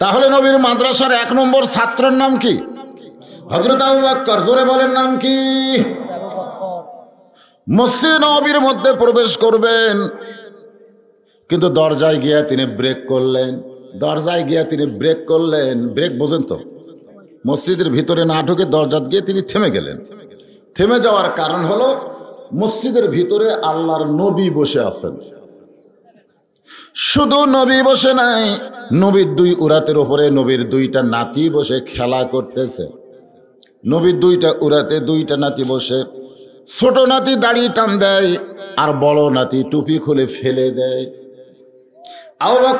তাহলে নবীর মাদ্রাসার এক নম্বর ছাত্রের নাম কি? হজরত আবু বাক্কর জোরে বলেন নাম কি? মসজিদ নবীর মধ্যে প্রবেশ করবেন, কিন্তু দরজায় গিয়া তিনি ব্রেক করলেন। দরজায় গিয়া তিনি ব্রেক করলেন। ব্রেক বোঝেন তো? মসজিদের ভিতরে না ঢুকে দরজাত গিয়ে তিনি থেমে গেলেন। থেমে যাওয়ার কারণ হলো মসজিদের ভিতরে আল্লাহর নবী বসে আছেন। শুধু নবী বসে নাই, নবীর দুই উরাতের ওপরে নবীর দুইটা নাতি বসে খেলা করতেছে। নবীর দুইটা উরাতে দুইটা নাতি বসে, ছোট নাতি দাড়ি টান দেয় আর বড় নাতি টুপি খুলে ফেলে দেয়। আল্লাহ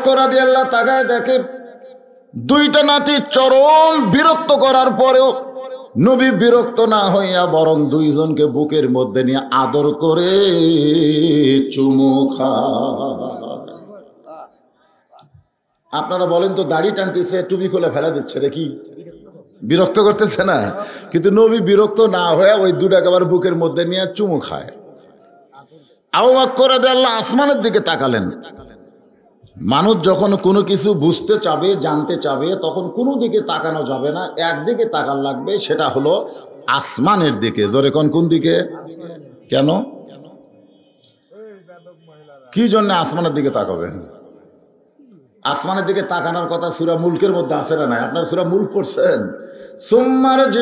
তাকায় দেখে, দুইটা নাতি চরম বিরক্ত করার পরেও নবী বিরক্ত না হইয়া বরং দুইজনকে বুকের মধ্যে নিয়ে আদর করে চুমু খায়। আপনারা বলেন তো, দাড়ি টানতেছে, টুপি খুলে ফেলা দিচ্ছে রে কি? বিরক্ত করতেছে না? কিন্তু নবী বিরক্ত না হয়ে ওই দুটাকে আবার বুকের মধ্যে নিয়ে চুমু খায়। আউ করে আল্লাহ আসমানের দিকে তাকালেন। মানুষ যখন কোনো কিছু বুঝতে চাবে, জানতে চাবে, তখন কোনো দিকে তাকানো যাবে না। একদিকে তাকান লাগবে, সেটা হলো আসমানের দিকে। জোরে কোন কোন দিকে? কেন? কি জন্য আসমানের দিকে তাকাবেন? আসমানের দিকে তাকানোর কথা সুরা মুলকের মধ্যে আসে না আপনার সুরা মুল্ক পড়ছেন? সুম্মার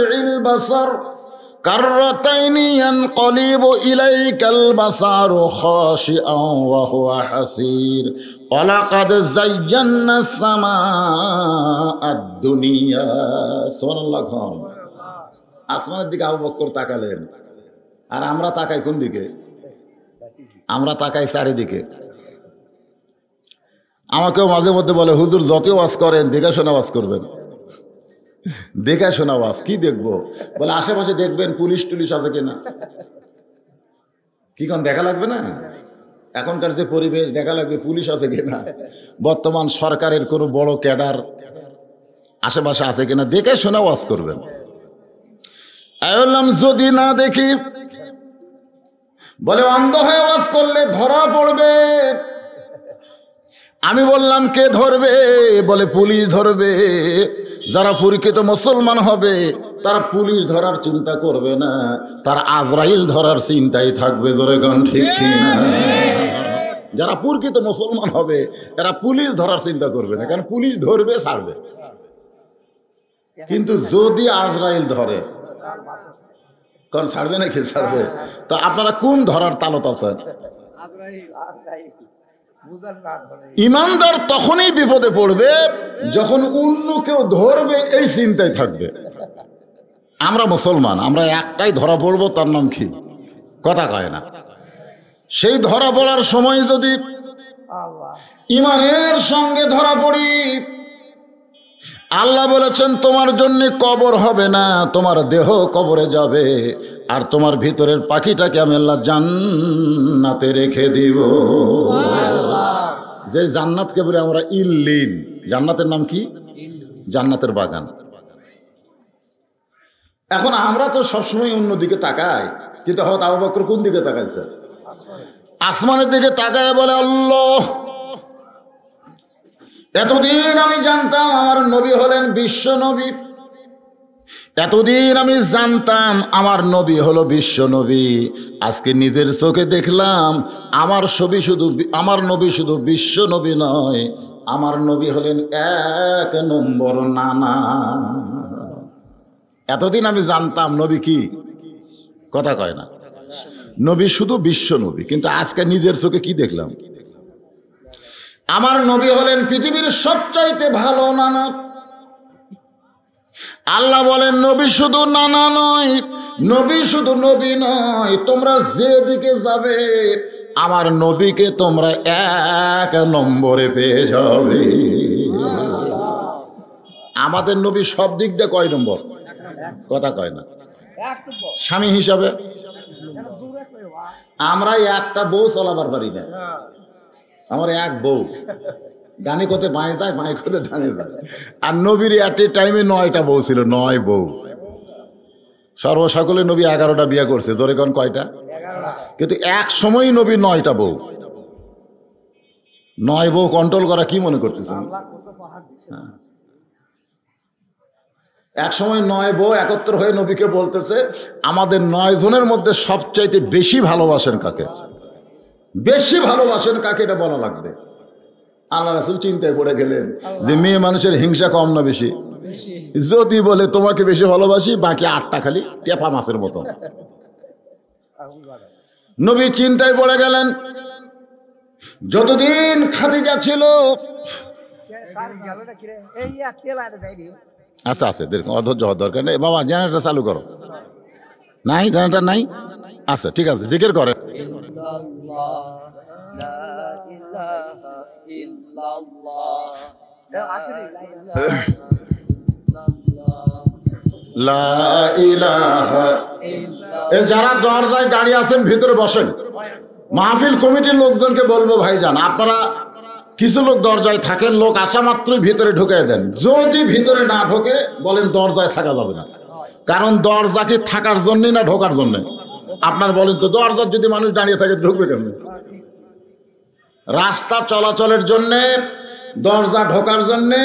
দুনিয়া আসমানের দিকে আবু বকর তাকালেন। আর আমরা তাকাই কোন দিকে? আমরা তাকাই চারিদিকে। আমাকেও মাঝে মধ্যে বলে, হুজুর যত ওয়াজ করেন দেখে আওয়াজ ওয়াজ করবেন। দেখে শোনা ওয়াজ কি দেখব? বলে, আশেপাশে দেখবেন পুলিশ টুলিশ আছে কিনা কি কোন দেখা লাগবে না? এখনকার যে পরিবেশ, দেখা লাগবে পুলিশ আছে কিনা বর্তমান সরকারের কোনো বড় ক্যাডার আশেপাশে আছে কিনা দেখে শোনা ওয়াজ করবেন। বললাম, যদি না দেখি, বলে, অন্ধ হয়ে ওয়াজ করলে ধরা পড়বে। আমি বললাম, কে ধরবে? বলে, পুলিশ ধরবে। যারা পরীক্ষিত মুসলমান হবে, তারা পুলিশ ধরার চিন্তা করবে না, তারা আজরাইল ধরার চিন্তাই থাকবে, জোরে গণ ঠিক কিনা? যারা পরীক্ষিত মুসলমান হবে, এরা পুলিশ ধরার চিন্তা করবে না, কারণ পুলিশ ধরবে, ছাড়বে। কিন্তু যদি আজরাইল ধরে, কারণ ছাড়বে নাকি? ছাড়বে। তা আপনারা কোন ধরার তালত আছেন? ইমানদার তখনই বিপদে পড়বে যখন অন্য কেউ ধরবে এই চিন্তায় থাকবে। আমরা মুসলমান আমরা একটাই ধরা পড়ব তার নাম কি? কথা কয় না। সেই ধরা পড়ার সময় যদি ইমানের সঙ্গে ধরা পড়ি আল্লাহ বলেছেন তোমার জন্য কবর হবে না তোমার দেহ কবরে যাবে আর তোমার ভিতরের পাখিটাকে আমি আল্লাহ জান্নাতে রেখে দিব। যে জান্নাতকে বলে আমরা ইল্লিন, জান্নাতের নাম কি? জান্নাতের বাগান। এখন আমরা তো সবসময় অন্যদিকে তাকাই, কিন্তু হয়তো আবু কোন দিকে তাকাইছে? আসমানের দিকে তাকায় বলে, আল্লাহ, এতদিন আমি জানতাম আমার নবী হলেন বিশ্ব নবী। এতদিন আমি জানতাম আমার নবী হলো বিশ্ব নবী। আজকে নিজের চোখে দেখলাম আমার ছবি শুধু আমার নবী শুধু বিশ্ব নবী নয়, আমার নবী হলেন এক নম্বর নানা। এতদিন আমি জানতাম নবী কি? কথা কয় না। নবী শুধু বিশ্ব নবী, কিন্তু আজকে নিজের চোখে কি দেখলাম? আমার নবী হলেন পৃথিবীর সবচাইতে ভালো নানা। আল্লাহ বলেন, নবী শুধু নানা নয়, নবী শুধু নবী নয়, তোমরা যেদিকে যাবে, আমার নবীকে তোমরা এক নম্বরে পেয়ে যাবে। আমাদের নবী সব দিক দিয়ে কয় নম্বর? কথা কয় না। স্বামী হিসাবে? আমরা একটা বউ চলাবার পারি না। আমার এক বউ। ডানি কোতে বাঁয়ে যায়, বাঁয়ে কোতে ডানে যায়। আর নবীর অ্যাট এ টাইমে নয়টা বউ ছিল, নয় বউ। সর্বসকলে নবী এগারোটা বিয়ে করছে, জোরে কোন কয়টা? কিন্তু এক সময় নবী নয়টা বউ। নয় বউ কন্ট্রোল করা কি মনে করতেছেন? হ্যাঁ। এক সময় নয় বউ একত্র হয়ে নবীকে বলতেছে, আমাদের নয় জনের মধ্যে সবচাইতে বেশি ভালোবাসেন কাকে? বেশি ভালোবাসেন কাকে এটা বলা লাগবে। আল্লাহ রাসুল চিন্তায় পড়ে গেলেন যে মেয়ে মানুষের হিংসা কম না বেশি? যদি বলে তোমাকে বেশি ভালোবাসি বাকি আটটা খালি টেপা মাছের মতো। নবী চিন্তায় পড়ে গেলেন যতদিন খাদিজা ছিল এই এক পেলা দেয় আচ্ছা আছে দেখুন অধৈর্য হওয়ার দরকার নেই। বাবা জেনারেটর চালু করো। নাই জেনারেটর নাই? আচ্ছা ঠিক আছে জিজ্ঞের করে ইলাহা এ যারা দরজায় দাঁড়িয়ে আছেন ভিতরে বসেন। মাহফিল কমিটির লোকজনকে বলব ভাইজান আপনারা কিছু লোক দরজায় থাকেন লোক আসা মাত্রই ভিতরে ঢুকে দেন। যদি ভিতরে না ঢোকে বলেন দরজায় থাকা যাবে না। কারণ দরজা কি থাকার জন্যে না ঢোকার জন্যে আপনার বলেন তো দরজার যদি মানুষ দাঁড়িয়ে থাকে ঢুকবে কেন রাস্তা চলাচলের জন্যে, দরজা ঢোকার জন্যে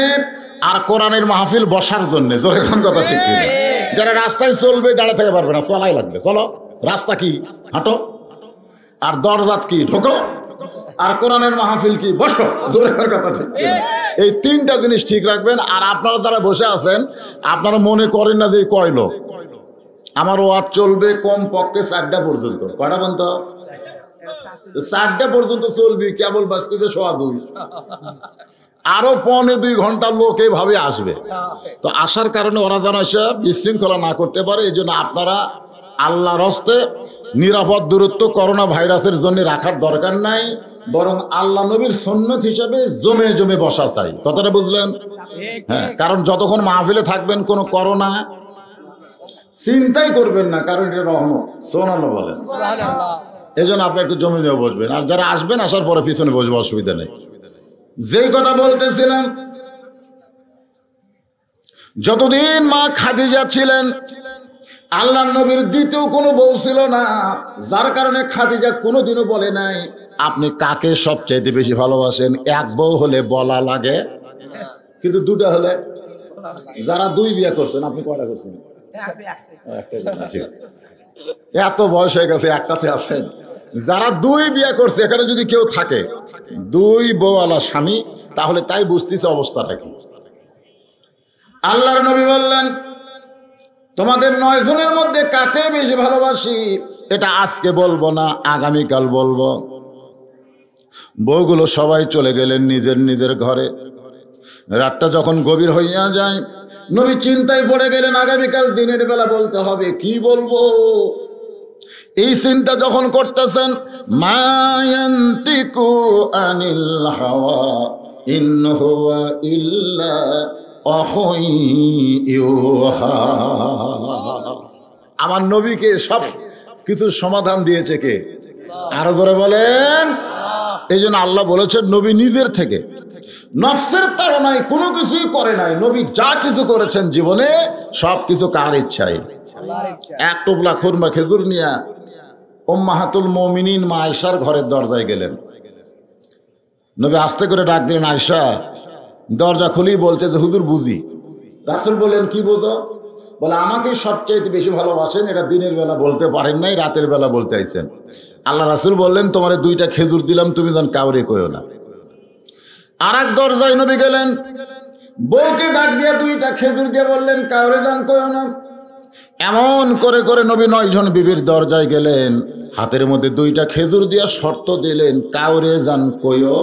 আর কোরআনের মাহফিল বসার জন্যে। জোরে কথা ঠিক যারা রাস্তায় চলবে দাঁড়িয়ে থেকে পারবে না, চলাই লাগবে। চলো, রাস্তা কি? হাঁটো। আর দরজাত কি? ঢোকো। আর কোরআনের মাহফিল কি? বসো। জোরে কথা ঠিক এই তিনটা জিনিস ঠিক রাখবেন। আর আপনারা যারা বসে আছেন, আপনারা মনে করেন না যে কয়লো আমার ওয়াজ চলবে কম পক্ষে চারটা পর্যন্ত। কয়টা পর্যন্ত? চারটা পর্যন্ত চলবি, কেবল বাঁচতেছে সোয়া দুই। আরও পনে দুই ঘণ্টা লোক এইভাবে আসবে। তো আসার কারণে ওরা যেন এসে বিশৃঙ্খলা না করতে পারে, এই জন্য আপনারা আল্লাহর হস্তে নিরাপদ দূরত্ব করোনা ভাইরাসের জন্য রাখার দরকার নাই, বরং আল্লাহ নবীর সন্ন্যত হিসাবে জমে জমে বসা চাই। কথাটা বুঝলেন? হ্যাঁ কারণ যতক্ষণ মাহফিলে থাকবেন কোনো করোনা চিন্তাই করবেন না, কারণ এটা রহমত। সোনানো বলেন। এই জন্য আপনি একটু জমি নিয়ে বসবেন। আর যারা আসবেন আসার পরে পিছনে বসবে অসুবিধা নেই। যেই কথা বলতেছিলাম যতদিন মা খাদিজা ছিলেন আল্লাহ নবীর দ্বিতীয় কোনো বউ ছিল না। যার কারণে খাদিজা কোনোদিনও বলে নাই আপনি কাকে সবচাইতে বেশি ভালোবাসেন? এক বউ হলে বলা লাগে কিন্তু দুটা হলে যারা দুই বিয়ে করছেন আপনি কয়টা করছেন? এত বয়স হয়ে গেছে, একটাতে আছেন। যারা দুই বিয়ে করছে, এখানে যদি কেউ থাকে, দুই বউওয়ালা স্বামী, তাহলে তাই বুঝতেছে অবস্থাটা কি। আল্লাহর নবী বললেন, তোমাদের নয় জনের মধ্যে কাকে বেশি ভালোবাসি? এটা আজকে বলব না, আগামীকাল বলব। বউগুলো সবাই চলে গেলেন নিজের নিজের ঘরে। রাতটা যখন গভীর হইয়া যায় নবী চিন্তায় পড়ে গেলেন, আগামীকাল দিনের বেলা বলতে হবে, কি বলব? এই চিন্তা যখন করতেছেন, মায়ান্তিকু আনিল হাওয়া ইন হুয়া ইল্লা। আমার নবীকে সব কিছুর সমাধান দিয়েছে কে? আরও ধরে বলেন। এই জন্য আল্লাহ বলেছেন, নবী নিজের থেকে নফসের তাড়নায় কোনো কিছুই করে নাই। নবী যা কিছু করেছেন জীবনে সব কিছু কার ইচ্ছায়? এক টোপলা খুরমা খেজুর নিয়া ওম্মাহাতুল মমিনিন মা আয়সার ঘরের দরজায় গেলেন। নবী আস্তে করে ডাক দিলেন আয়সা দরজা খুলি, বলছে যে, হুজুর, বুঝি। রাসুল বললেন, কি বোঝো? বলে, আমাকে সবচেয়ে বেশি ভালোবাসেন, এটা দিনের বেলা বলতে পারেন নাই, রাতের বেলা বলতে আইছেন। আল্লাহ রাসুল বললেন, তোমার দুইটা খেজুর দিলাম, তুমি যেন কাউরে কইও না। আর এক দরজায় নবী গেলেন। বউকে ডাক দিয়ে দুইটা খেজুর দিয়ে বললেন, কাউরে দান কইও না। এমন করে করে নবী নয় জন বিবির দরজায় গেলেন। হাতের মধ্যে দুইটা খেজুর দিয়া শর্ত দিলেন, কাউরে যান কইও।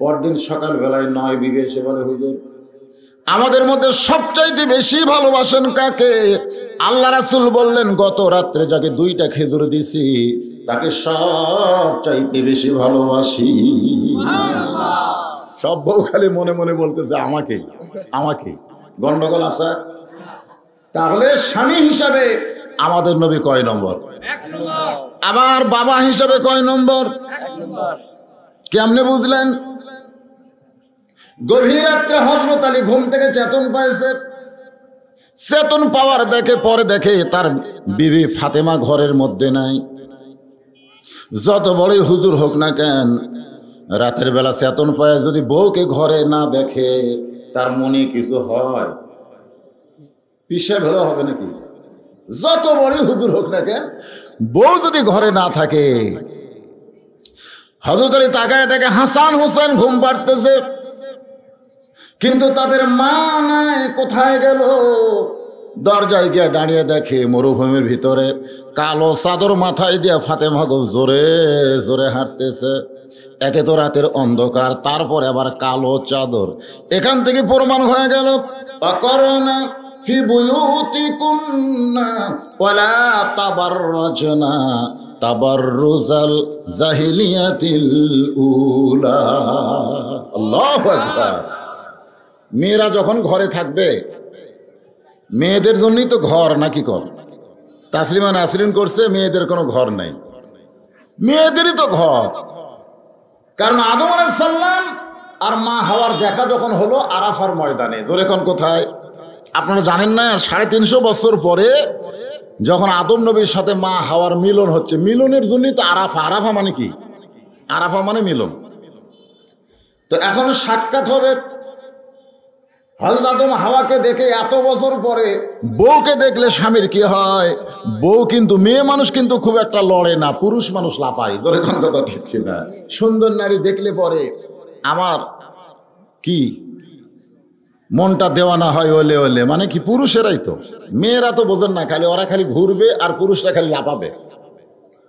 পরদিন সকালবেলায় নয় বিবি এসে বলে, হুজুর, আমাদের মধ্যে সবচাইতে বেশি ভালোবাসেন কাকে? আল্লাহ রাসুল বললেন, গত রাত্রে যাকে দুইটা খেজুর দিছি তাকে সব চাইতে বেশি ভালোবাসি। সব বউ খালি মনে মনে বলতেছে আমাকে আমাকে। গন্ডগোল আসা তাহলে স্বামী হিসাবে আমাদের নবী কয় নম্বর? আবার বাবা হিসাবে কয় নম্বর? কেমনে বুঝলেন? গভীর রাত্রে হজরত আলী ঘুম থেকে চেতন পাইছে। চেতন পাওয়ার দেখে পরে দেখে তার বিবি ফাতেমা ঘরের মধ্যে নাই। যত বড়ই হুজুর হোক না কেন, রাতের বেলা চেতন পায় যদি বউকে ঘরে না দেখে, তার মনে কিছু হয়? পিসে ভালো হবে নাকি? যত বড়ই হুজুর হোক না কেন, বউ যদি ঘরে না থাকে হজরত আলী তাকায় দেখে হাসান হোসেন ঘুম পাড়তেছে। কিন্তু তাদের মা নাই, কোথায় গেল? দরজায় গিয়ে দাঁড়িয়ে দেখে মরুভূমির ভিতরে কালো চাদর মাথায় দিয়ে ফাতেমা গো জোরে জোরে হাঁটতেছে। একে তো রাতের অন্ধকার, তারপর আবার কালো চাদর। এখান থেকে প্রমাণ হয়ে গেল মেয়েরা যখন ঘরে থাকবে মেয়েদের জন্যই তো ঘর নাকি কর? তাসলিমা নাসরিন করছে, মেয়েদের কোনো ঘর নাই। মেয়েদেরই তো ঘর। কারণ আদম আলাইসাল্লাম আর মা হাওয়ার দেখা যখন হলো আরাফার ময়দানে। ধরে কোন কোথায়? আপনারা জানেন না, সাড়ে তিনশো বছর পরে যখন আদম নবীর সাথে মা হাওয়ার মিলন হচ্ছে, মিলনের জন্যই তো আরাফা। আরাফা মানে কি? আরাফা মানে মিলন। তো এখন সাক্ষাৎ হবে আদম হাওয়াকে দেখে এত বছর পরে বউকে দেখলে স্বামীর কি হয়? বউ কিন্তু, মেয়ে মানুষ কিন্তু খুব একটা লড়ে না, পুরুষ মানুষ লাফায়। ধরে কোন কথা ঠিক কিনা? সুন্দর নারী দেখলে পরে আমার কি? মনটা দেওয়ানা হয় ওলে ওলে। মানে কি, পুরুষেরাই তো। মেয়েরা তো বোঝেন না, খালি ওরা খালি ঘুরবে আর পুরুষরা খালি লাপাবে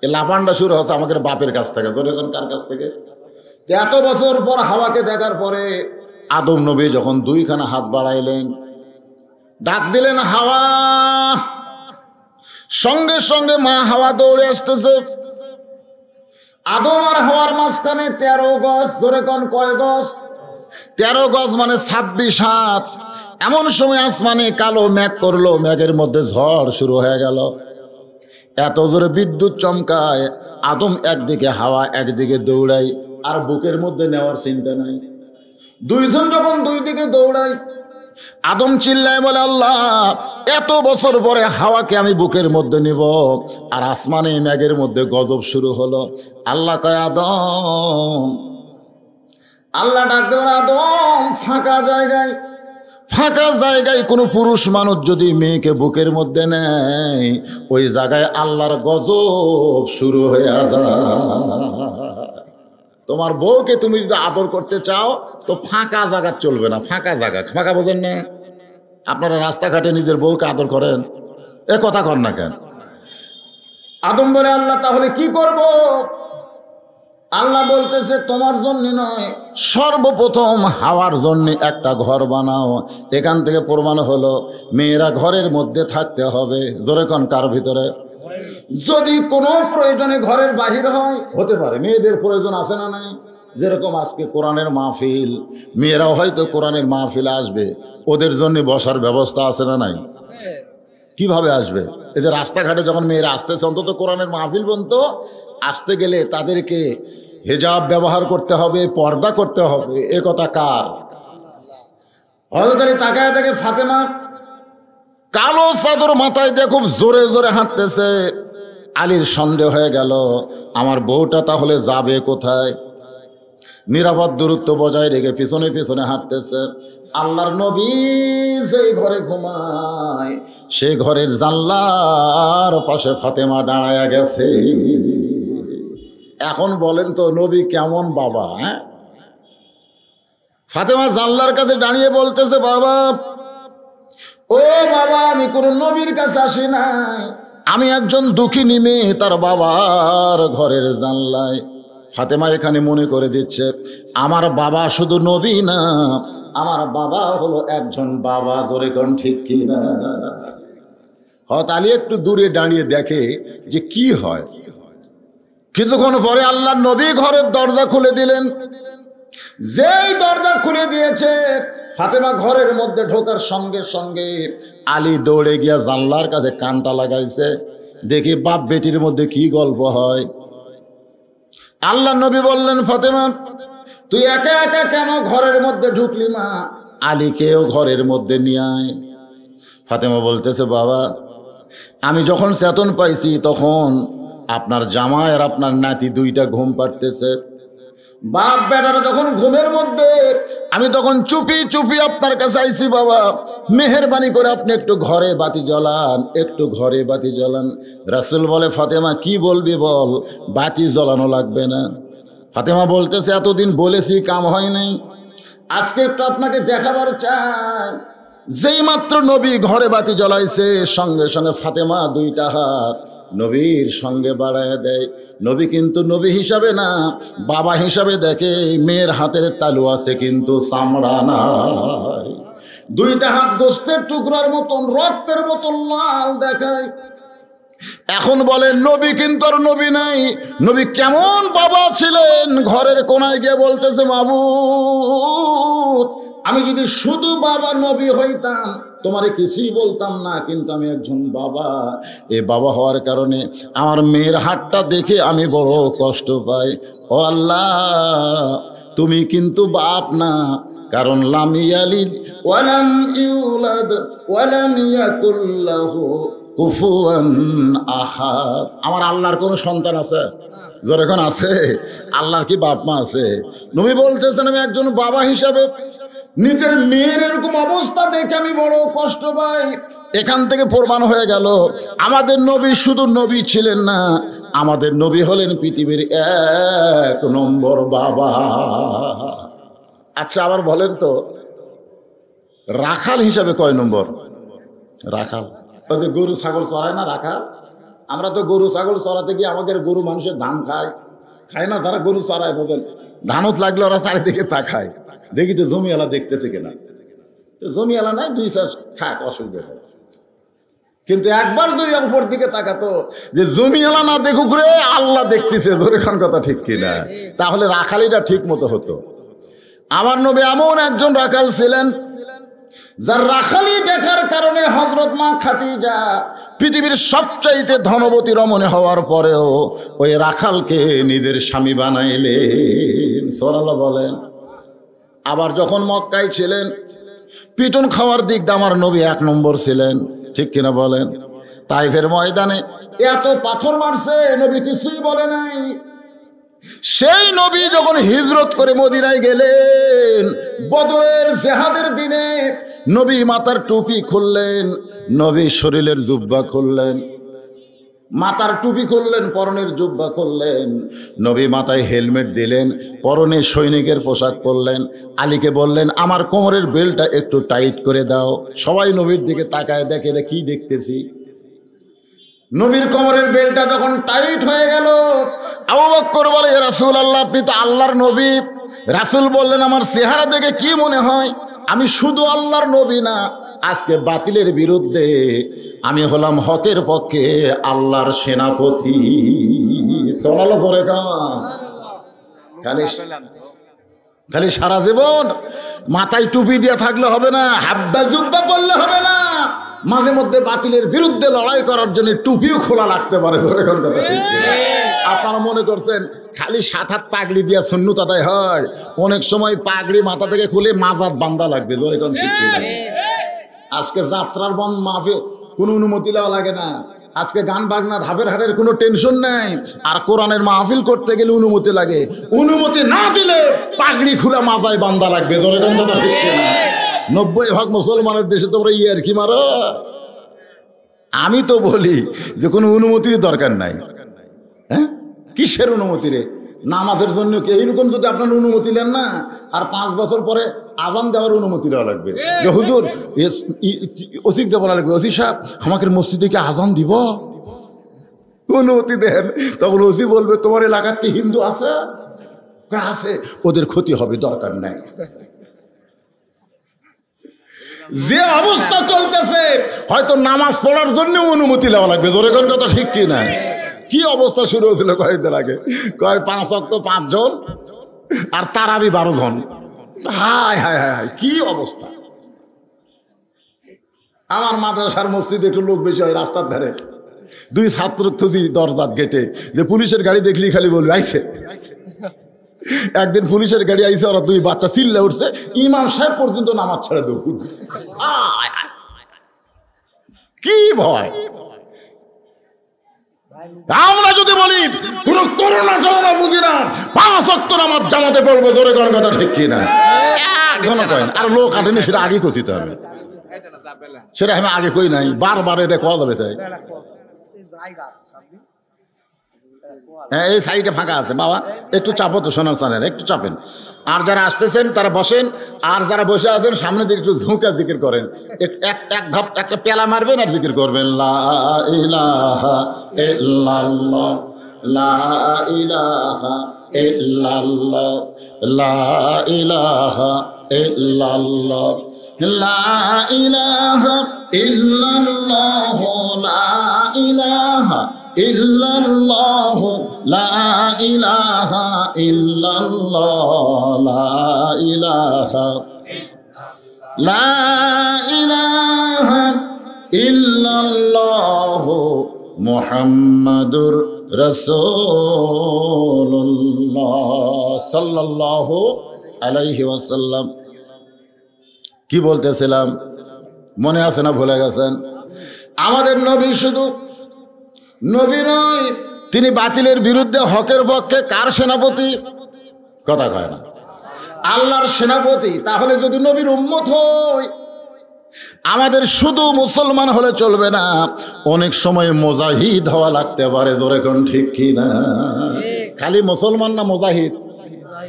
এই লাপানটা শুরু হচ্ছে আমাদের বাপের কাছ থেকে। ধরে কোন কার কাছ থেকে? এত বছর পর হাওয়াকে দেখার পরে আদম নবী যখন দুইখানা হাত বাড়াইলেন, ডাক দিলেন, হাওয়া। সঙ্গে সঙ্গে মা হাওয়া দৌড়ে আসতেছে। আদম আর হাওয়ার মাঝখানে তেরো গজ, ধরে কন কয় গজ? তেরো গজ মানে ছাব্বিশ হাত। এমন সময় আসমানে কালো মেঘ করল, মেঘের মধ্যে ঝড় শুরু হয়ে গেল। এত জোরে বিদ্যুৎ চমকায়, আদম একদিকে হাওয়া, একদিকে দৌড়াই আর বুকের মধ্যে নেওয়ার চিন্তা নাই। দুইজন যখন দুই দিকে দৌড়াই আদম চিল্লায় বলে, আল্লাহ, এত বছর পরে হাওয়াকে আমি বুকের মধ্যে নিব আর আসমানে ম্যাগের মধ্যে গজব শুরু হলো। আল্লাহ কয়, আদম। আল্লাহ ডাক দেবেন আদম, ফাঁকা জায়গায় ফাঁকা জায়গায় কোনো পুরুষ মানুষ যদি মেয়েকে বুকের মধ্যে নেয়, ওই জায়গায় আল্লাহর গজব শুরু হয়ে যায়। তোমার বউকে তুমি যদি আদর করতে চাও, তো ফাঁকা জায়গা চলবে না, ফাঁকা জায়গা। ফাঁকা বোঝেন না? আপনারা রাস্তাঘাটে নিজের বউকে আদর করেন? এ কথা কর না কেন? আদম বলে, আল্লাহ, তাহলে কি করব? আল্লাহ বলতেছে, তোমার জন্য নয়, সর্বপ্রথম হাওয়ার জন্য একটা ঘর বানাও। এখান থেকে প্রমাণ হলো, মেয়েরা ঘরের মধ্যে থাকতে হবে। জোরে কন কার ভিতরে? যদি কোনো প্রয়োজনে ঘরের বাহির হয়, হতে পারে। মেয়েদের প্রয়োজন আছে না নাই? যেরকম আজকে কোরআনের মাহফিল, মেয়েরাও হয়তো কোরআনের মাহফিল আসবে। ওদের জন্য বসার ব্যবস্থা আছে না নাই? কীভাবে আসবে? এই যে রাস্তাঘাটে যখন মেয়েরা আসতেছে, অন্তত কোরআনের মাহফিল পর্যন্ত আসতে গেলে তাদেরকে হেজাব ব্যবহার করতে হবে, পর্দা করতে হবে। এ কথা কার? হজরত তাকায় তাকে ফাতেমা কালো চাদর মাথায় দিয়ে খুব জোরে জোরে হাঁটতেছে। আলীর সন্দেহ হয়ে গেল, আমার বউটা তাহলে যাবে কোথায়? নিরাপদ দূরত্ব বজায় রেখে পিছনে পিছনে হাঁটতেছে। আল্লাহর নবী যেই ঘরে ঘুমায়, সেই ঘরের জানলার পাশে ফাতেমা দাঁড়ায়া গেছে। এখন বলেন তো, নবী কেমন বাবা হ্যাঁ? ফাতেমা জানলার কাছে দাঁড়িয়ে বলতেছে, বাবা ও বাবা আমি কোন নবীর কাছে আসি নাই। আমি একজন দুঃখিনী মেয়ে, তার বাবার ঘরের জানলায়। ফাতেমা এখানে মনে করে দিচ্ছে, আমার বাবা শুধু নবী না, আমার বাবা হলো একজন বাবা ধরে কোন ঠিক কি না? হত আলী একটু দূরে দাঁড়িয়ে দেখে যে কি হয়। কিছুক্ষণ পরে আল্লাহ নবী ঘরের দরজা খুলে দিলেন। যেই দরজা খুলে দিয়েছে ফাতেমা ঘরের মধ্যে ঢোকার সঙ্গে সঙ্গে আলী দৌড়ে গিয়া জানলার কাছে কানটা লাগাইছে। দেখি বাপ বেটির মধ্যে কি গল্প হয়। আল্লাহ নবী বললেন, ফাতেমা, তুই একা একা কেন ঘরের মধ্যে ঢুকলি মা? আলীকেও ঘরের মধ্যে নিয়ে আয়। ফাতেমা বলতেছে, বাবা, আমি যখন চেতন পাইছি তখন আপনার জামাই আর আপনার নাতি দুইটা ঘুম পাড়তেছে। বাপ বেটারা যখন ঘুমের মধ্যে, আমি তখন চুপি চুপি আপনার কাছে আইছি, বাবা। মেহরবানি করে আপনি একটু ঘরে বাতি জ্বলান, একটু ঘরে বাতি জ্বলান। রাসুল বলে, ফাতেমা, কি বলবি বল? বাতি জ্বলানো লাগবে না। ফাতেমা বলতেছে, এতদিন বলেছি, কাম হয় নাই। আজকে একটু আপনাকে দেখাবার চাই। যেই মাত্র নবী ঘরে বাতি জ্বলাইছে, সঙ্গে সঙ্গে ফাতেমা দুইটা হাত নবীর সঙ্গে বাড়ায় দেয়। নবী কিন্তু নবী হিসাবে না, বাবা হিসাবে দেখে মেয়ের হাতের তালু আছে কিন্তু চামড়া নাই। দুইটা হাত গোস্তের টুকরার মতন, রক্তের মতন লাল দেখায়। এখন বলে, নবী কিন্তু আর নবী নাই। নবী কেমন বাবা ছিলেন, ঘরের কোনায় গিয়ে বলতেছে মাবুদ আমি যদি শুধু বাবা নবী হইতাম তোমারে কিছুই বলতাম না, কিন্তু আমি একজন বাবা। এ বাবা হওয়ার কারণে আমার মেয়ের হাতটা দেখে আমি বড় কষ্ট পাই। ও আল্লাহ, তুমি কিন্তু বাপ না, কারণ লাম ওয়ালাম ইউলাদ ওয়ালাম ইয়াকুল্লাহু কুফুয়ান আহাদ। আমার আল্লাহর কোনো সন্তান আছে? যার এখন আছে? আল্লাহর কি বাপ মা আছে? নবী বলতেছেন আমি একজন বাবা হিসাবে নিজের মেয়ের এরকম অবস্থা দেখে আমি বড় কষ্ট পাই। এখান থেকে প্রমাণ হয়ে গেল, আমাদের নবী শুধু নবী ছিলেন না, আমাদের নবী হলেন পৃথিবীর এক নম্বর বাবা। আচ্ছা আবার বলেন তো, রাখাল হিসাবে কয় নম্বর? রাখাল। যে গরু, ছাগল চড়ায় না রাখাল? আমরা তো গরু, ছাগল চড়াতে গিয়ে আমাদের গরু মানুষের ধান খায়। খায় না, তারা গরু চড়ায় বোঝেন। ধানত লাগলে ওরা চারিদিকে তাকায়। দেখি তো জমিওয়ালা দেখতেছে কিনা। জমিওয়ালা নাই, দুই চার খাক অসুবিধা হয়। কিন্তু একবার যদি উপর দিকে তাকাতো, যে জমিওয়ালা না দেখুক রে, আল্লাহ দেখতেছে, জোরে খান কথা ঠিক কিনা? তাহলে রাখালিটা ঠিক মতো হতো। আমার নবী এমন একজন রাখাল ছিলেন যার রাখালি দেখার কারণে হজরত মা খাতিজা পৃথিবীর সবচাইতে ধনবতী রমণী হওয়ার পরেও ওই রাখালকে নিজের স্বামী বানাইলেন। সরাল বলেন। আবার যখন মক্কায় ছিলেন, পিটন খাওয়ার দিক আমার নবী এক নম্বর ছিলেন, ঠিক কিনা বলেন? তাইফের ময়দানে এত পাথর মারছে, নবী কিছুই বলে নাই। সেই নবী যখন হিজরত করে মদিনায় গেলেন, বদরের জেহাদের দিনে নবী মাতার টুপি খুললেন, নবী শরীরের জুব্বা খুললেন, মাতার টুপি খুললেন, পরনের জুব্বা খুললেন, নবী মাথায় হেলমেট দিলেন, পরনে সৈনিকের পোশাক পরলেন, আলীকে বললেন, আমার কোমরের বেলটা একটু টাইট করে দাও। সবাই নবীর দিকে তাকায় দেখে কি দেখতেছি? নবীর কোমরের বেলটা যখন টাইট হয়ে গেল, আবু বলে রাসুল আল্লাহ আপনি তো আল্লাহর নবী। রাসুল বললেন, আমার চেহারা দেখে কি মনে হয়? আমি শুধু আল্লাহর নবী না, আজকে বাতিলের বিরুদ্ধে আমি হলাম হকের পক্ষে আল্লাহর সেনাপতি। খালি খালি সারা জীবন মাথায় টুপি দিয়ে থাকলে হবে না হাব্বা জুব্বা করলে হবে না। মাঝে মধ্যে বাতিলের বিরুদ্ধে লড়াই করার জন্য টুপিও খোলা রাখতে পারে ধরে কথা? ঠিক আপনারা মনে করছেন খালি সাত হাত পাগড়ি দিয়া শূন্যত আদায় হয়? অনেক সময় পাগড়ি মাথা থেকে খুলে মাজার বান্দা লাগবে ধরে ঠিক আজকে যাত্রার বন মাফে কোনো অনুমতি দেওয়া লাগে না। আজকে গান বাজনা ধাপের হাটের কোনো টেনশন নাই। আর কোরআনের মাহফিল করতে গেলে অনুমতি লাগে। অনুমতি না দিলে পাগড়ি খুলে মাজায় বান্দা লাগবে কোন কথা ঠিক? নব্বই ভাগ মুসলমানের দেশে তোমরা ইয়ার কি মারো? আমি তো বলি যে কোনো অনুমতির দরকার নাই। হ্যাঁ? কিসের অনুমতি রে? নামাজের জন্য কি এইরকম যদি আপনার অনুমতি নেন না আর পাঁচ বছর পরে আজান দেওয়ার অনুমতি দেওয়া লাগবে? যে হুজুর ওসিক দেওয়া লাগবে। অসি সাহেব আমাকে মসজিদে কি আজান দিব? অনুমতি দেন। তখন ওসি বলবে তোমার এলাকার কি হিন্দু আছে? আছে। ওদের ক্ষতি হবে দরকার নাই। যে অবস্থা চলতেছে, হয়তো নামাজ পড়ার জন্য অনুমতি নেওয়া লাগবে। জোরে কোন কথা ঠিক কি না? কি অবস্থা শুরু হয়েছিল কয়েকদিন আগে? কয় পাঁচ অক্ট পাঁচজন আর তারাবি বারো জন হায় হায় হায় হায়, কি অবস্থা? আমার মাদ্রাসার মসজিদে একটু লোক বেশি হয় রাস্তার ধারে। দুই ছাত্র খুঁজি দরজাত গেটে। যে পুলিশের গাড়ি দেখলি খালি বলবে, আইছে। একদিন পুলিশের গাড়ি আইসে ওরা দুই বাচ্চা চিল্লা উঠছে ইমাম সাহেব পর্যন্ত নামাজ ছেড়ে দেব। কি ভয়? আমরা যদি বলি কোন করোনা টরোনা বুঝি না পাঁচ অক্টর আমার জামাতে পড়ব ধরে কোন কথা ঠিক কি না? এখনও কয় আর লোক আটেনি সেটা আগে কচিতে হবে সেটা আমি আগে কই নাই বারবার এটা কোয়া যাবে তাই। হ্যাঁ এই সাইডে ফাঁকা আছে, বাবা। একটু চাপো তো, সোনার চানের একটু চাপেন। আর যারা আসতেছেন, তারা বসেন। আর যারা বসে আছেন সামনে দিকে একটু ঝুঁকা জিকির করেন। এক- এক ধাপ, একটা পেলা মারবেন আর জিকির করবেন, লা ইলাহা ইল্লাল্লাহ, লা ইলাহা ইল্লাল্লাহ, লা ইলাহা ইল্লাল্লাহ, লা ইলাহা ইল্লাল্লাহ, লা ইলাহা ইল্লাল্লাহ, লা ইলাহা ইল্লাল্লাহ, লা ইলাহা লা ইলাহা ইল্লাল্লাহ মুহাম্মাদুর রাসূলুল্লাহ সাল্লাল্লাহু আলাইহি ওয়াসাল্লাম। কি বলতেছিলাম? মনে আছে না ভুলে গেছেন? আমাদের নবী শুধু নবী নয়, তিনি বাতিলের বিরুদ্ধে হকের পক্ষে কার সেনাপতি? কথা কয় না। আল্লাহর সেনাপতি, তাহলে যদি নবীর উম্মত হয়, আমাদের শুধু মুসলমান হলে চলবে না, অনেক সময় মোজাহিদ হওয়া লাগতে পারে, ধরে কোন ঠিক কি না? খালি মুসলমান না মোজাহিদ?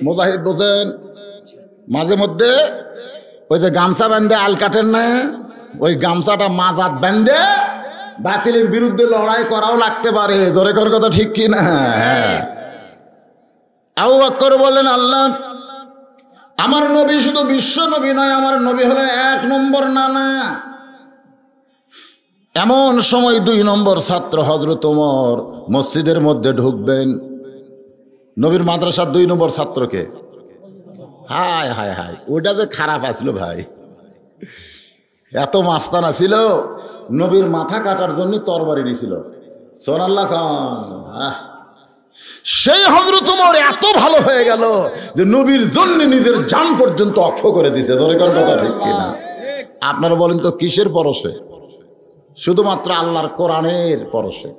মোজাহিদ বোঝেন? মাঝে মধ্যে ওই যে গামছা বান্ধে আল কাটেন না, ওই গামছাটা মাজাত বান্ধে বাতিলের বিরুদ্ধে লড়াই করাও লাগতে পারে। ধরে কর কথা ঠিক কি না? আউ করে বললেন, আল্লাহ, আমার নবী শুধু বিশ্ব নবী নয়, আমার নবী হলেন এক নম্বর নানা। এমন সময় দুই নম্বর ছাত্র হজরত ওমর মসজিদের মধ্যে ঢুকবেন। নবীর মাদ্রাসার দুই নম্বর ছাত্রকে। হায় হায় হায় ওটা যে খারাপ আসলো ভাই। এত মাস্তানা ছিল। নবীর মাথা কাটার জন্য তরবারি নিয়েছিল সোনাল্লাহ খান সেই হজরত তোমার এত ভালো হয়ে গেল যে নবীর জন্য নিজের জান পর্যন্ত অক্ষ করে দিছে। ধরে কথা ঠিক কিনা? আপনারা বলেন তো কিসের পরশে? শুধুমাত্র আল্লাহর কোরআনের পরশে।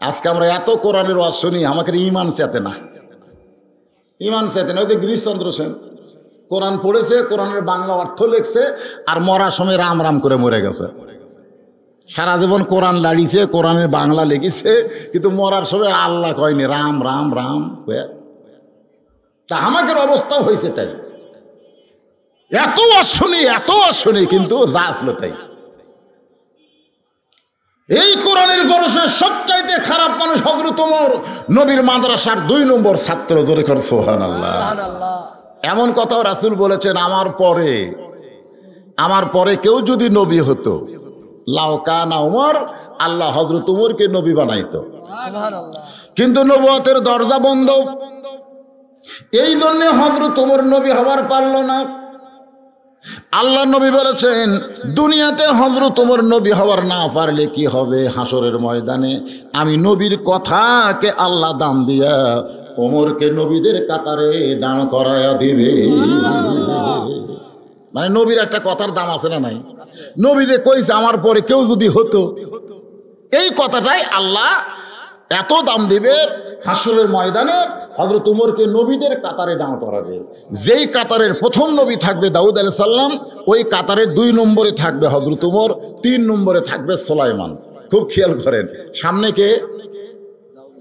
আজকে আমরা এত কোরআনের ওয়াজ শুনি আমাকে ইমান চেতে না। ইমান চেতে না। ওই যে গিরিশচন্দ্র সেন, কোরআন পড়েছে, কোরআনের বাংলা অর্থ লিখছে, আর মরার সময় রাম রাম করে মরে গেছে। সারা জীবন কোরআন লাড়িছে কোরআনের বাংলা লিখেছে কিন্তু মরার সময় আর আল্লাহ কয়নি রাম রাম রাম তা আমাদের অবস্থাও হয়েছে তাই। এত শুনি এত শুনি কিন্তু যা আসলো তাই। এই কোরআনের বরসে সবচাইতে খারাপ মানুষ হজরত তোমার নবীর মাদ্রাসার দুই নম্বর ছাত্র জোরে কর সোহান আল্লাহ এমন কথাও রাসুল বলেছেন আমার পরে আমার পরে কেউ যদি নবী হতো লাউকা না উমর আল্লাহ হজরত উমরকে নবী বানাইতো। কিন্তু নবুয়তের দরজা বন্ধ। এই জন্য হজরত উমর নবী হবার পারল না। আল্লাহ নবী বলেছেন দুনিয়াতে হজরত উমর নবী হওয়ার না পারলে কি হবে হাসরের ময়দানে? আমি নবীর কথাকে আল্লাহ দাম দিয়া ওমরকে নবীদের কাতারে দাঁড় করায়া দিবে। মানে নবীর একটা কথার দাম আছে না নাই? নবী যে কইছে আমার পরে কেউ যদি হতো, এই কথাটাই আল্লাহ এত দাম দিবে হাসরের ময়দানে হজরত উমরকে নবীদের কাতারে দাঁড় করাবে। যেই কাতারের প্রথম নবী থাকবে দাউদ আলি সাল্লাম ওই কাতারের দুই নম্বরে থাকবে হজরত উমর, তিন নম্বরে থাকবে সোলাইমান। খুব খেয়াল করেন, সামনে কে?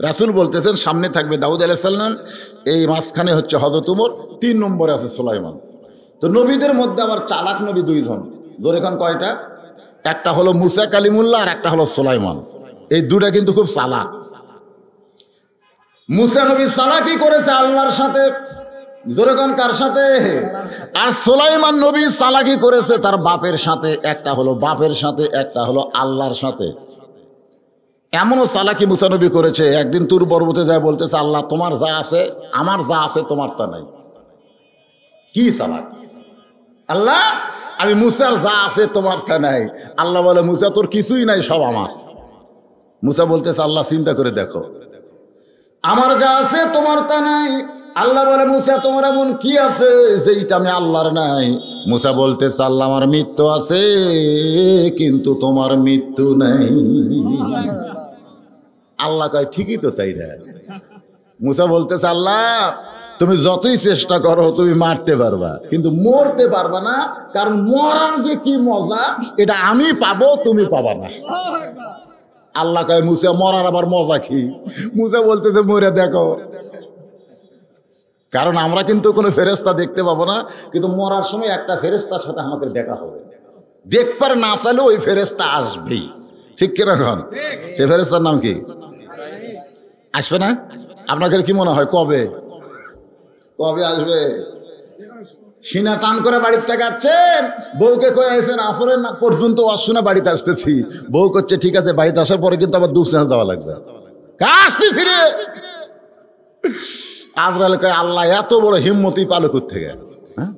রাসুল বলতেছেন, সামনে থাকবে দাউদ আলাহ সাল্লাম এই মাঝখানে হচ্ছে হজরত উমর, তিন নম্বরে আছে সোলাইমান। তো নবীদের মধ্যে আবার চালাক নবী দুইজন। জোরেখান কয়টা? একটা হলো মুসা কালিমুল্লাহ আর একটা হলো সোলাইমান। এই দুটা কিন্তু খুব চালাক। মুসা নবী চালাকি করেছে আল্লাহর সাথে। জোরেখান কার সাথে? আর সোলাইমান নবী চালাকি করেছে তার বাপের সাথে। একটা হলো বাপের সাথে, একটা হলো আল্লাহর সাথে। এমনও চালাকি মুসানবী করেছে। একদিন তুর পর্বতে যায় বলতেছে, আল্লাহ, তোমার যা আছে, আমার যা আছে তোমার তা নাই। কি চালাক? আল্লাহ, আমি মুসার যা আছে তোমার তা নাই। আল্লাহ বলে, মুসা, তোর কিছুই নাই, সব আমার। মুসা বলতেছে, আল্লাহ, চিন্তা করে দেখো। আমার যা আছে, তোমার তা নাই। আল্লাহ বলে, মুসা, তোমার এমন কি আছে যেইটা আমি আল্লাহর নাই? মুসা বলতেছে, আল্লাহ, আমার মৃত্যু আছে, কিন্তু তোমার মৃত্যু নাই। আল্লাহ কয়, ঠিকই তো তাই না মুসা বলতেছে, আল্লাহ তুমি যতই চেষ্টা করো, তুমি মারতে পারবা। কিন্তু মরতে পারবা না, কারণ মরার যে কি মজা, এটা আমি পাবো, তুমি পাবা না। আল্লাহ কয়, মুসা, মরার আবার মজা কি? মুসা বলতেছে, মরে দেখো। কারণ আমরা কিন্তু কোনো ফেরেস্তা দেখতে পাবো না, কিন্তু মরার সময় একটা ফেরেস্তার সাথে আমাকে দেখা হবে। দেখবার না চাইলে ওই ফেরেস্তা আসবেই। ঠিক কীরকম সে ফেরেস্তার নাম কি? আসবে না? আপনাদের কি মনে হয়, কবে? কবে আসবে? সিনা টান করে বাড়ির থেকে আছেন বউকে কয়ে এসেন আসরের না, পর্যন্ত অশুনে বাড়িতে আসতেছি। বউ করছে, ঠিক আছে, বাড়িতে আসার পরে কিন্তু আবার দু সেন্স দেওয়া লাগবে। কা আসতেছি রে? আজরাল কয়, আল্লাহ, এত বড় হিম্মতি পালো থেকে হ্যাঁ?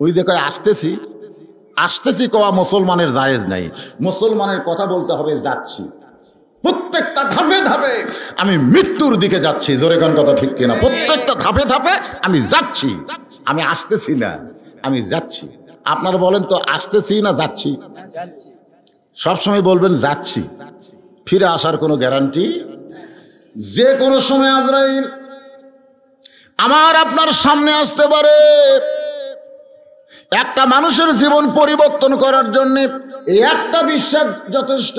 ওই যে কয়, আসতেছি। আসতেছি কওয়া, মুসলমানের জায়েজ নাই। মুসলমানের কথা বলতে হবে, যাচ্ছি। প্রত্যেকটা ধাপে ধাপে আমি মৃত্যুর দিকে যাচ্ছি। জোরে কথা ঠিক কিনা? প্রত্যেকটা ধাপে ধাপে আমি যাচ্ছি। আমি আসতেছি না, আমি যাচ্ছি। আপনারা বলেন তো, আসতেছি না যাচ্ছি? সবসময় বলবেন যাচ্ছি। ফিরে আসার কোনো গ্যারান্টি? যে কোনো সময় আজরাইল, আমার আপনার সামনে আসতে পারে। একটা মানুষের জীবন পরিবর্তন করার জন্য একটা বিশ্বাস যথেষ্ট।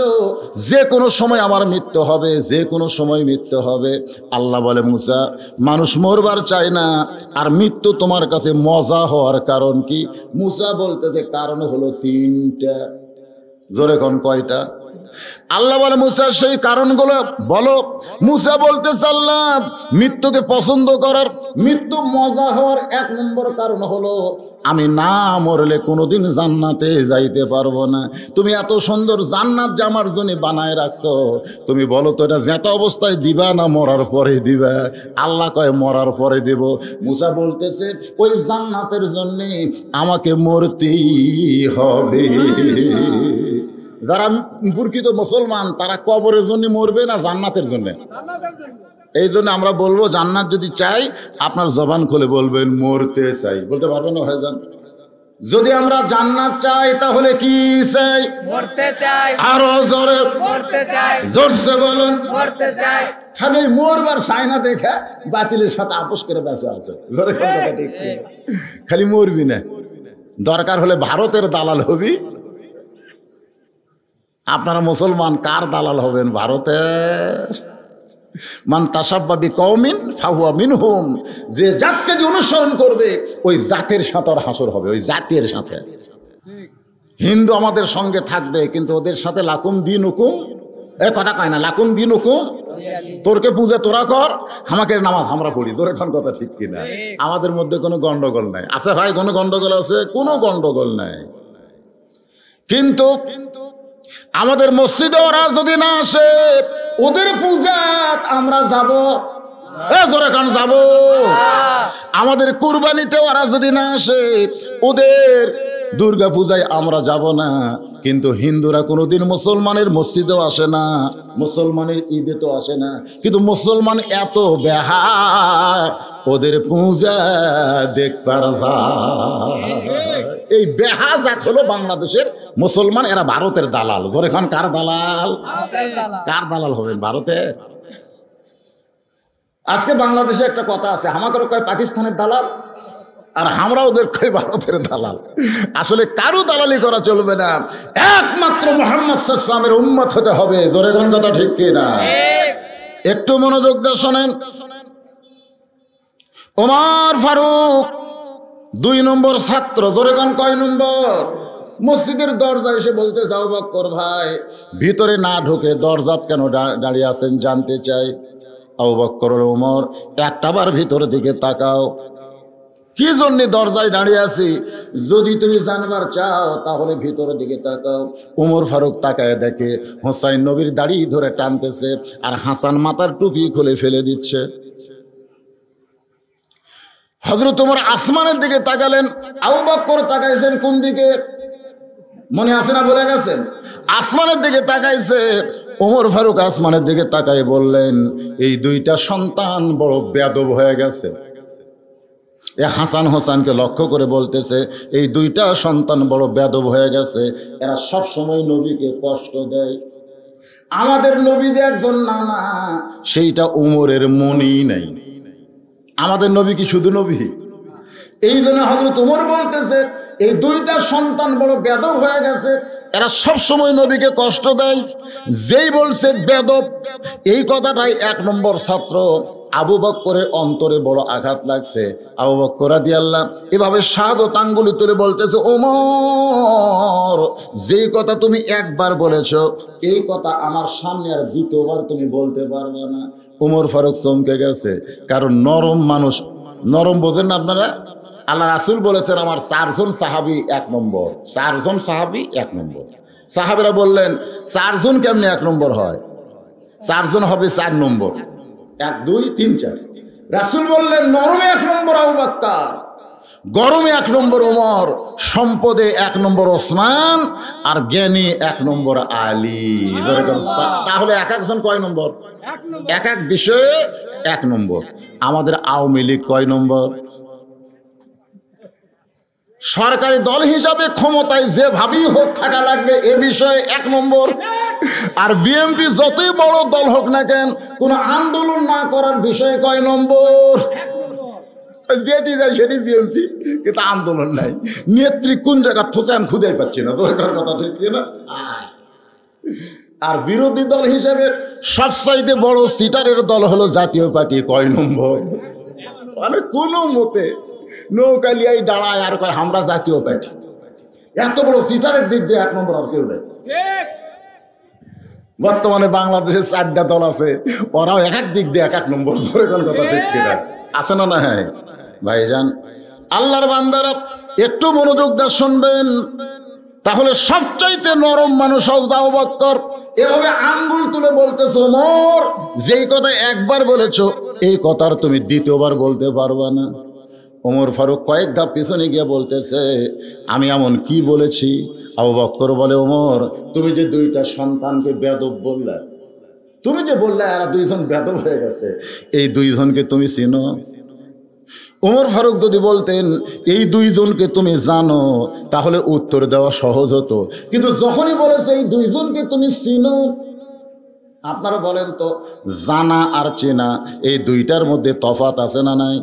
যে কোনো সময় আমার মৃত্যু হবে, যে কোনো সময় মৃত্যু হবে। আল্লাহ বলে, মুসা, মানুষ মরবার চায় না, আর মৃত্যু তোমার কাছে মজা হওয়ার কারণ কি? মুসা বলতেছে, কারণ হলো তিনটা। জোরে কন, কয়টা? আল্লাহ বলে, মুসা, সেই কারণগুলো বলো। মুসা বলতে চাল্লাম মৃত্যুকে পছন্দ করার মৃত্যু মজা হওয়ার এক নম্বর কারণ হলো, আমি না মরলে কোনোদিন জান্নাতে যাইতে পারব না। তুমি এত সুন্দর জান্নাত যে আমার জন্য বানায় রাখছো। তুমি বলো তো, এটা জেতা অবস্থায় দিবা না মরার পরে দিবা? আল্লাহ কয়, মরার পরে দেব। মুসা বলতেছে, ওই জান্নাতের জন্যে আমাকে মরতেই হবে। যারা প্রকৃত মুসলমান তারা কবরের জন্য মরবে না জান্নাতের জন্য? এই জন্য আমরা বলব জান্নাত যদি চাই আপনার জবান খুলে বলবেন মরতে চাই। বলতে পারবেন না ভাইজান? যদি আমরা জান্নাত চাই তাহলে কি চাই? মরতে চাই। আরও জোরে। মরতে চাই। জোরসে বলুন। মরতে চাই। খালি মরবার সাইনা দেখে বাতিলের সাথে আপোষ করে বেঁচে আছে। জোরে খালি মরবি না। দরকার হলে ভারতের দালাল হবি। আপনারা মুসলমান, কার দালাল হবেন ভারতের মান তাসাব্বাবি কৌমিন ফাহুয়া মিনহুম। যে জাতকে যে অনুসরণ করবে, ওই জাতের সাথে আর হাসর হবে, ওই জাতের সাথে। হিন্দু আমাদের সঙ্গে থাকবে, কিন্তু ওদের সাথে লাকুম দিন হুকুম এ কথা কয় না, লাকুম দিন হুকুম তোরকে পূজা তোরা কর, আমাকে নামাজ আমরা পড়ি। তোর এখন কথা ঠিক কিনা? আমাদের মধ্যে কোনো গন্ডগোল নাই। আছে ভাই, কোনো গন্ডগোল আছে? কোনো গন্ডগোল নাই। কিন্তু আমাদের মসজিদে ওরা যদি না আসে, ওদের পূজা আমরা যাব। যাব। আমাদের কুরবানিতে ওরা যদি না আসে, ওদের দুর্গা পূজায় আমরা যাব না, কিন্তু হিন্দুরা কোনোদিন মুসলমানের মসজিদেও আসে না, মুসলমানের ঈদে তো আসে না। কিন্তু মুসলমান এত বেহা, ওদের পূজা দেখবার এই বেহা জাত হলো বাংলাদেশের মুসলমান, এরা ভারতের দালাল। ধর এখন কার দালাল? কার দালাল হবেন ভারতে? আজকে বাংলাদেশে একটা কথা আছে, আমাকে কয় পাকিস্তানের দালাল? আর আমরা ওদের কয় ভারতের দালাল। আসলে কারও দালালি করা চলবে না। একমাত্র মোহাম্মদ সাল্লামের উম্মত হতে হবে। জোরেগন কথা ঠিক কি না? একটু মনোযোগ দিয়ে শোনেন। ওমার ফারুক দুই নম্বর ছাত্র। জোরেগান কয় নম্বর? মসজিদের দরজা এসে বলতে, যাও বক্কর ভাই, ভিতরে না ঢুকে দরজাত কেন দাঁড়িয়ে আছেন জানতে চাই। আবু বক্কর ওমর, একটাবার ভিতরের দিকে তাকাও। কি জন্যে দরজায় দাঁড়িয়ে আছি? যদি তুমি জানবার চাও, তাহলে ভিতরের দিকে তাকাও। উমর ফারুক তাকায় দেখে, হোসাইন নবীর দাড়ি ধরে টানতেছে আর হাসান মাথার টুপি খুলে ফেলে দিচ্ছে। হজরত তোমার আসমানের দিকে তাকালেন, আবু বক্কর তাকাইছেন কোন দিকে? মনে আছে না বলে গেছেন আসমানের দিকে তাকাইছে ওমর ফারুক আসমানের দিকে তাকাই বললেন, এই দুইটা সন্তান বড় বেদব হয়ে গেছে। এ হাসান হোসানকে লক্ষ্য করে বলতেছে, এই দুইটা সন্তান বড় বেদব হয়ে গেছে, এরা সব সময় নবীকে কষ্ট দেয়। আমাদের নবী যে একজন নানা, সেইটা উমরের মনেই নাই। আমাদের নবী কি শুধু নবী? এই জন্য হজরত উমর বলতেছে এই দুইটা সন্তান বড় বেদব হয়ে গেছে। এরা সব সময় নবীকে কষ্ট দেয়। যেই বলছে বেদব, এই কথাটাই এক নম্বর ছাত্র আবু বক্করের অন্তরে বড় আঘাত লাগছে। আবু বক্করা দিয়াল্লাহ এভাবে সাদ ও তাঙ্গুলি তুলে বলতেছে, ওমর, যেই কথা তুমি একবার বলেছ, এই কথা আমার সামনে আর দ্বিতীয়বার তুমি বলতে পারবে না। উমর ফারুক চমকে গেছে, কারণ নরম মানুষ, নরম বোঝেন না আপনারা? আল্লাহ রাসুল বলেছেন আমার চারজন সাহাবি এক নম্বর। চারজন সাহাবি এক নম্বর। সাহাবিরা বললেন চারজন কেমনি এক নম্বর হয়? চারজন হবে চার নম্বর। এক দুই তিন চার। রাসুল বললেন নরমে এক নম্বর আবু গরমে এক নম্বর ওমর। সম্পদে এক নম্বর ওসমান। আর জ্ঞানী এক নম্বর আলী। তাহলে এক একজন কয় নম্বর। এক এক বিষয়ে এক নম্বর। আমাদের আওয়ামী লীগ কয় নম্বর? সরকারি দল হিসাবে ক্ষমতায় যেভাবেই হোক থাকা লাগবে, এ বিষয়ে এক নম্বর। আর বিএনপি যতই বড় দল হোক না কেন, কোনো আন্দোলন না করার বিষয়ে কয় নম্বর? যেটি যায় সেটি বিএনপি কিন্তু আন্দোলন নাই। নেত্রী কোন জায়গার থোসে আমি খুঁজে পাচ্ছি না, তোর কথা ঠিক না আর বিরোধী দল হিসেবে সবচাইতে বড় সিটারের দল হলো জাতীয় পার্টি, কয় নম্বর? মানে কোনো মতে নৌকালিয়াই দাঁড়ায় আর কয় আমরা জাতীয় পার্টি। এত বড় সিটারের দিক দিয়ে এক নম্বর আর কেউ নেই। বর্তমানে বাংলাদেশে চারটা দল আছে ওরাও এক এক দিক দিয়ে এক এক নম্বর ধরে কোন কথা ঠিক কিনা? আছে না না? হ্যাঁ। ভাইজান আল্লাহর বান্দারা একটু মনোযোগ দিয়ে শুনবেন। তাহলে সবচাইতে নরম মানুষ হজদাও বক্কর। এভাবে আঙ্গুল তুলে বলতেছ মোর যেই কথা একবার বলেছ এই কথার তুমি দ্বিতীয়বার বলতে পারবা না। ওমর ফারুক কয়েক ধাপ পিছনে গিয়ে বলতেছে, আমি এমন কি বলেছি? আবু বক্কর বলে, ওমর, তুমি যে দুইটা সন্তানকে বেদব বললে, তুমি যে বললে এরা দুইজন বেদব হয়ে গেছে, এই দুইজনকে তুমি চিনো? ওমর ফারুক যদি বলতেন, এই দুইজনকে তুমি জানো, তাহলে উত্তর দেওয়া সহজ হতো। কিন্তু যখনই বলেছে, এই দুইজনকে তুমি চিনো, আপনারা বলেন তো, জানা আর চেনা, এই দুইটার মধ্যে তফাত আছে না নাই?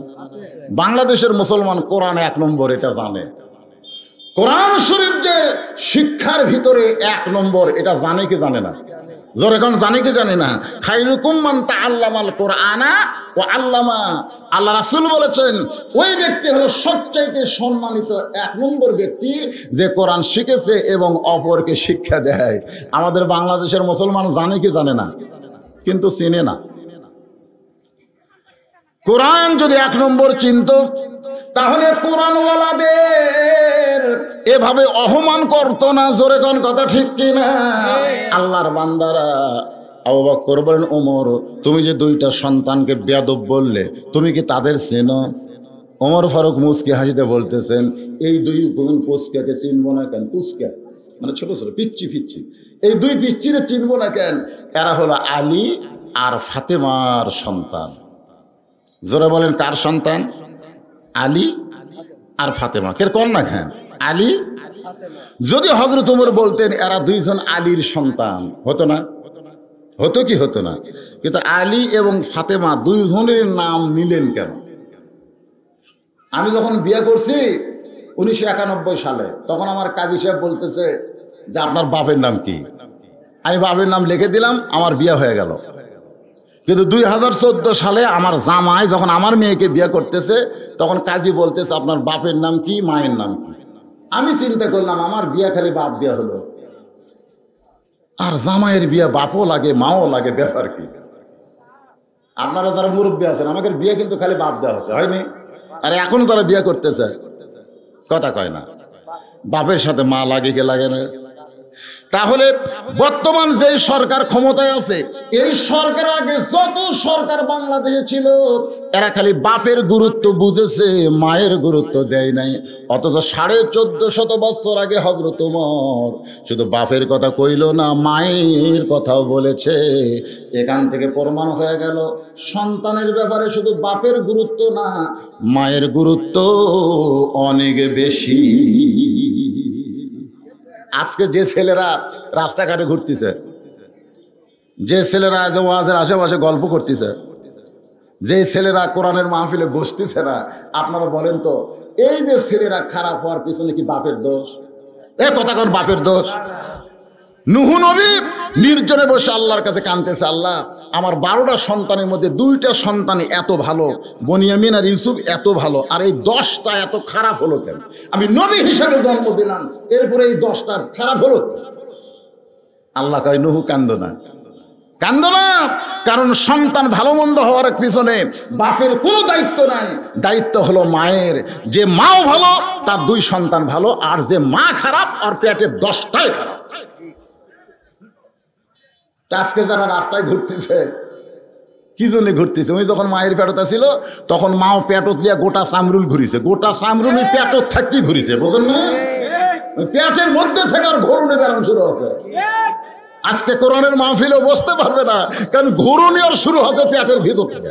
বাংলাদেশের মুসলমান কোরআন এক নম্বর, এটা জানে। কোরআন শরীফ যে শিক্ষার ভিতরে এক নম্বর, এটা জানে কি জানে না? জানে কি জানে না? মান তাআল্লামাল কোরআনা ও আল্লামা। আল্লাহ রাসূল বলেছেন, ওই ব্যক্তি হলো সবচাইতে সম্মানিত এক নম্বর ব্যক্তি যে কোরআন শিখেছে এবং অপরকে শিক্ষা দেয়। আমাদের বাংলাদেশের মুসলমান জানে কি জানে না? কিন্তু চিনে না। কোরআন যদি এক নম্বর চিনত, তাহলে কোরআনওয়ালাদের এভাবে অহমান করতো না, জোরে কোন কথা ঠিক কিনা? আল্লাহর বান্দারা আবু বকর বলেন, ওমর, তুমি যে দুইটা সন্তানকে বেয়াদব বললে, তুমি কি তাদের চেনো? ওমর ফারুক মুসকে হাসিতে বলতেছেন, এই দুই গুণ পুচকাকে চিনবো না কেন? পুচকা মানে ছোট ছোট পিচ্ছি পিচ্ছি এই দুই পিচ্ছিরে চিনবো না কেন? এরা হলো আলী আর ফাতেমার সন্তান। জোরে বলেন, কার সন্তান? আলী আর ফাতেমা। কের না খান আলী। যদি হজরত উমর বলতেন, এরা দুইজন আলীর সন্তান। হতো না? হতো কি হতো না? কিন্তু আলী এবং ফাতেমা দুইজনের নাম নিলেন কেন? আমি যখন বিয়ে করছি উনিশশো একানব্বই সালে, তখন আমার কাজী সাহেব বলতেছে যে, আপনার বাপের নাম কি? আমি বাপের নাম লিখে দিলাম, আমার বিয়ে হয়ে গেল। কিন্তু দুই হাজার চোদ্দ সালে আমার জামাই যখন আমার মেয়েকে বিয়ে করতেছে, তখন কাজী বলতেছে, আপনার বাপের নাম কি, মায়ের নাম কি? আমি চিন্তা করলাম, আমার বিয়ে খালি বাপ দেওয়া হলো। আর জামাইয়ের বিয়ে বাপও লাগে, মাও লাগে, ব্যাপার কি? আপনারা যারা মুরব্বী আছেন, আমাদের বিয়ে কিন্তু খালি বাপ দেওয়া হচ্ছে, হয়নি? আর এখনও তারা বিয়ে করতেছে, কথা কয় না। বাপের সাথে মা লাগে কে লাগে না? তাহলে বর্তমান যে সরকার ক্ষমতায় আছে, এই সরকার আগে যত সরকার বাংলাদেশে ছিল, এরা খালি বাপের গুরুত্ব বুঝেছে, মায়ের গুরুত্ব দেয় নাই। অথচ সাড়ে চোদ্দ শত বছর আগে হজরত উমর শুধু বাপের কথা কইল না, মায়ের কথাও বলেছে। এখান থেকে প্রমাণ হয়ে গেল, সন্তানের ব্যাপারে শুধু বাপের গুরুত্ব না, মায়ের গুরুত্ব অনেক বেশি। আজকে যে ছেলেরা রাস্তাঘাটে ঘুরতেছে, যে ছেলেরা আজ ওয়াজের আশেপাশে গল্প করতেছে, যে ছেলেরা কোরআনের মাহফিলে বসতেছে না, আপনারা বলেন তো, এই যে ছেলেরা খারাপ হওয়ার পিছনে কি বাপের দোষ? এ কথা কোন বাপের দোষ? নুহু নবী নির্জনে বসে আল্লাহর কাছে কানতেছে আল্লাহ, আমার বারোটা সন্তানের মধ্যে দুইটা সন্তানই এত ভালো, বনিয়ামিন আর ইউসুফ এত ভালো, আর এই দশটা এত খারাপ হলো কেন? আমি নবী হিসাবে জন্ম দিলাম, এরপরে এই দশটা খারাপ হলো আল্লাহ কয়, নুহু, কান্দ না। কান্দ না, কারণ সন্তান ভালো মন্দ হওয়ার পিছনে বাপের কোনো দায়িত্ব নাই। দায়িত্ব হলো মায়ের। যে মাও ভালো, তার দুই সন্তান ভালো, আর যে মা খারাপ আর পেটে দশটাই খারাপ। আজকে যারা রাস্তায় ঘুরতেছে, কি জন্য ঘুরতেছে? ওই যখন মায়ের পেটতা ছিল, তখন মাও পেটত দিয়া গোটা চামরুল ঘুরিছে। গোটা চামরুল ওই পেটত থাকতেই ঘুরিছে বুঝলেন না? পেটের মধ্যে থেকে আর ঘোরণে বেড়ানো শুরু হচ্ছে আজকে কোরআনের মাহফিলেও বসতে পারবে না, কারণ ঘুরণি আর শুরু হচ্ছে পেটের ভিতর থেকে।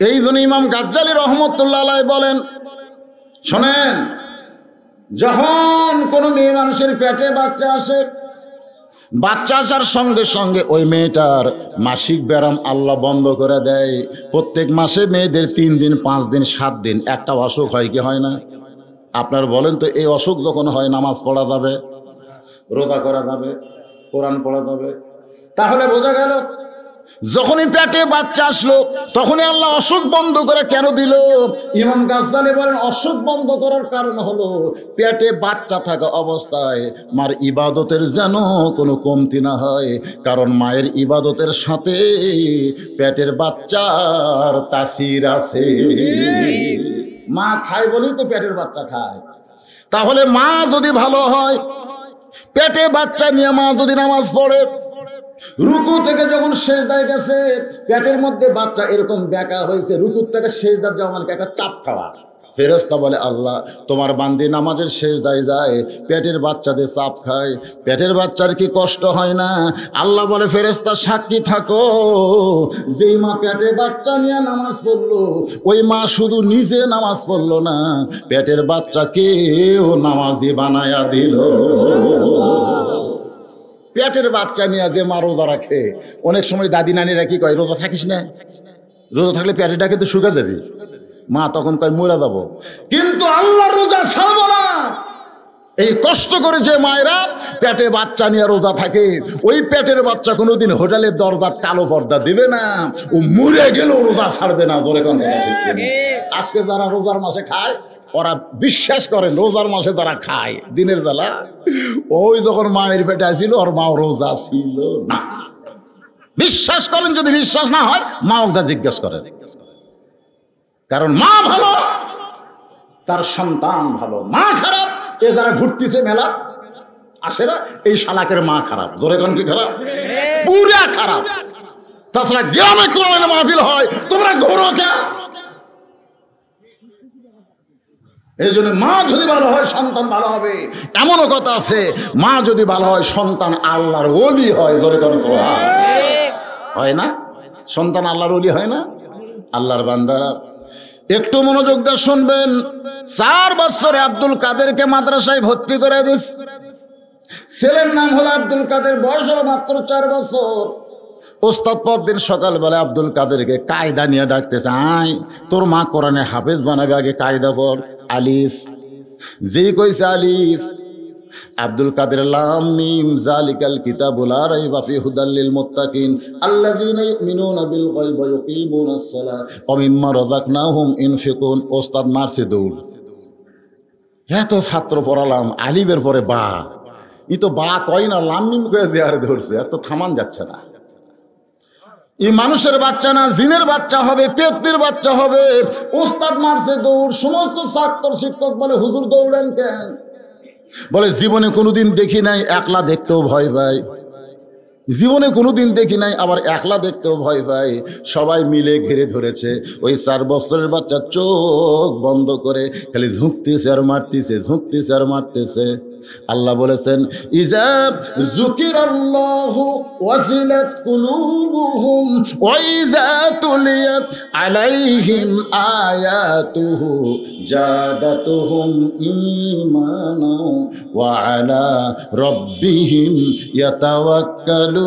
এই জন্য ইমাম গাজ্জালি রহমতুল্লাহ বলেন, শোনেন যখন কোনো মেয়ে মানুষের পেটে বাচ্চা আসে, বাচ্চা আসার সঙ্গে সঙ্গে ওই মেয়েটার মাসিক ব্যায়াম আল্লাহ বন্ধ করে দেয়। প্রত্যেক মাসে মেয়েদের তিন দিন, পাঁচ দিন, সাত দিন, একটা অসুখ হয় কি হয় না? আপনার বলেন তো, এই অসুখ যখন হয়, নামাজ পড়া যাবে, রোজা করা যাবে, কোরআন পড়া যাবে। তাহলে বোঝা গেল যখনই পেটে বাচ্চা আসলো, তখনই আল্লাহ অসুখ বন্ধ করে কেন দিল? ইমাম গাজ্জালি বলেন, অসুখ বন্ধ করার কারণ হলো পেটে বাচ্চা থাকা অবস্থায় মার ইবাদতের যেন কোনো কমতি না হয়। কারণ মায়ের ইবাদতের সাথে পেটের বাচ্চার তাসির আছে। মা খায় বলেই তো পেটের বাচ্চা খায়। তাহলে মা যদি ভালো হয়, পেটে বাচ্চা নিয়ে মা যদি নামাজ পড়ে রুকু থেকে যখন শেষ দায় গেছে পেটের মধ্যে বাচ্চা এরকম বেকা হয়েছে, রুকুর থেকে শেষ দার যাওয়া মানে একটা চাপ খাওয়া। ফেরস্তা বলে, আল্লাহ, তোমার বান্দি নামাজের শেষ দায় যায়, পেটের বাচ্চাদের চাপ খায়, পেটের বাচ্চার কি কষ্ট হয় না? আল্লাহ বলে ফেরেস্তা সাক্ষী থাকো। যেই মা পেটে বাচ্চা নিয়ে নামাজ পড়ল, ওই মা শুধু নিজে নামাজ পড়ল না, পেটের বাচ্চাকেও নামাজি বানায়া দিল। পেটের বাচ্চা নিয়ে যে মা রোজা রাখে। অনেক সময় দাদি নানিরা কি কয়, রোজা থাকিস না? রোজা থাকলে পেটেটা কিন্তু শুকা যাবি। মা তখন কয়, মরা যাব। কিন্তু আল্লাহ রোজা ছাড়বো না এই কষ্ট করে যে মায়েরা পেটে বাচ্চা নিয়ে রোজা থাকে, ওই পেটের বাচ্চা কোনোদিন হোটেলের দরজার কালো পর্দা দিবে না, ও মরে গেলেও রোজা ছাড়বে না, জোরে আজকে যারা রোজার মাসে খায়, ওরা বিশ্বাস করেন রোজার মাসে তারা খায়, দিনের বেলা, ওই যখন মায়ের পেটে আসছিল ওর মাও রোজা ছিল না। বিশ্বাস করেন, যদি বিশ্বাস না হয় মা ওটা জিজ্ঞেস করে। কারণ মা ভালো, তার সন্তান ভালো, মা খারাপ এ যারা ঘুরতেছে মেলা আসে না এই শালাকের মা খারাপ। জোরে কোন কি খারাপ? পুরা খারাপ। তাছাড়া গ্রামে কোরআনে মাহফিল হয়, তোমরা ঘোরো কে? এই জন্য মা যদি ভালো হয়, সন্তান ভালো হবে। এমনও কথা আছে, মা যদি ভালো হয়, সন্তান আল্লাহর ওলি হয়। জোরে কোন হয় না? সন্তান আল্লাহর ওলি হয় না? আল্লাহর বান্দারা একটু মনোযোগ দিয়ে শুনবেন। চার বছরে আব্দুল কাদেরকে মাদ্রাসায় ভর্তি করে দিস। ছেলের নাম হলো আব্দুল কাদের, বয়স হলো মাত্র চার বছর। ওস্তাদ পরদিন সকালবেলা আব্দুল কাদেরকে কায়দা নিয়ে ডাকতেছে, আয়, তোর মা কোরআনে হাফেজ বানাবে, আগে কায়দা পর আলিফ যেই কইছে আলিফ। আব্দুল কাদের লাম মিম জালিকাল কিতাবুল লা রাইবা ফি হুদাল লিল মুত্তাকিন আল্লাযীনা ইউমিনুনা বিল গায়বি ওয়া ইউকিমুনাস সালাহ ওয়া মিম্মা রাযাকনাহুম ইনফিকুন। ওস্তাদ মারছে দৌড়। এত ছাত্র পড়ালাম আলিবের পরে বা। ই তো বা কয় না, লাম মিম কয়ে দেয়ারে ধরছে, এত থামান যাচ্ছে না। এই মানুষের বাচ্চা না, জিনের বাচ্চা হবে, পেতনির বাচ্চা হবে। ওস্তাদ মারছে দৌড়, সমস্ত ছাত্র শিক্ষক বলে, হুজুর দৌড়েন কেন? বলে জীবনে কোনোদিন দেখি নাই একলা দেখতেও ভয় পাই। জীবনে কোনোদিন দেখি নাই, আবার একলা দেখতেও ভয় পাই। সবাই মিলে ঘিরে ধরেছে। ওই চার বছরের বাচ্চা চোখ বন্ধ করে খালি ঝুঁকতেছে আর মারতেছে, ঝুঁকতেছে আর মারতেছে। আল্লাহ বলেছেন ইজাব জুকির আল্লাহ ওয়াজিলাত কুলুবুহুম ওয়াইজা তুলিয়াত আলাইহিম আয়াতুহু জাদাতুহুম ঈমানা ওয়া আলা রাব্বিহিম ইয়াতাওয়াক্কালুন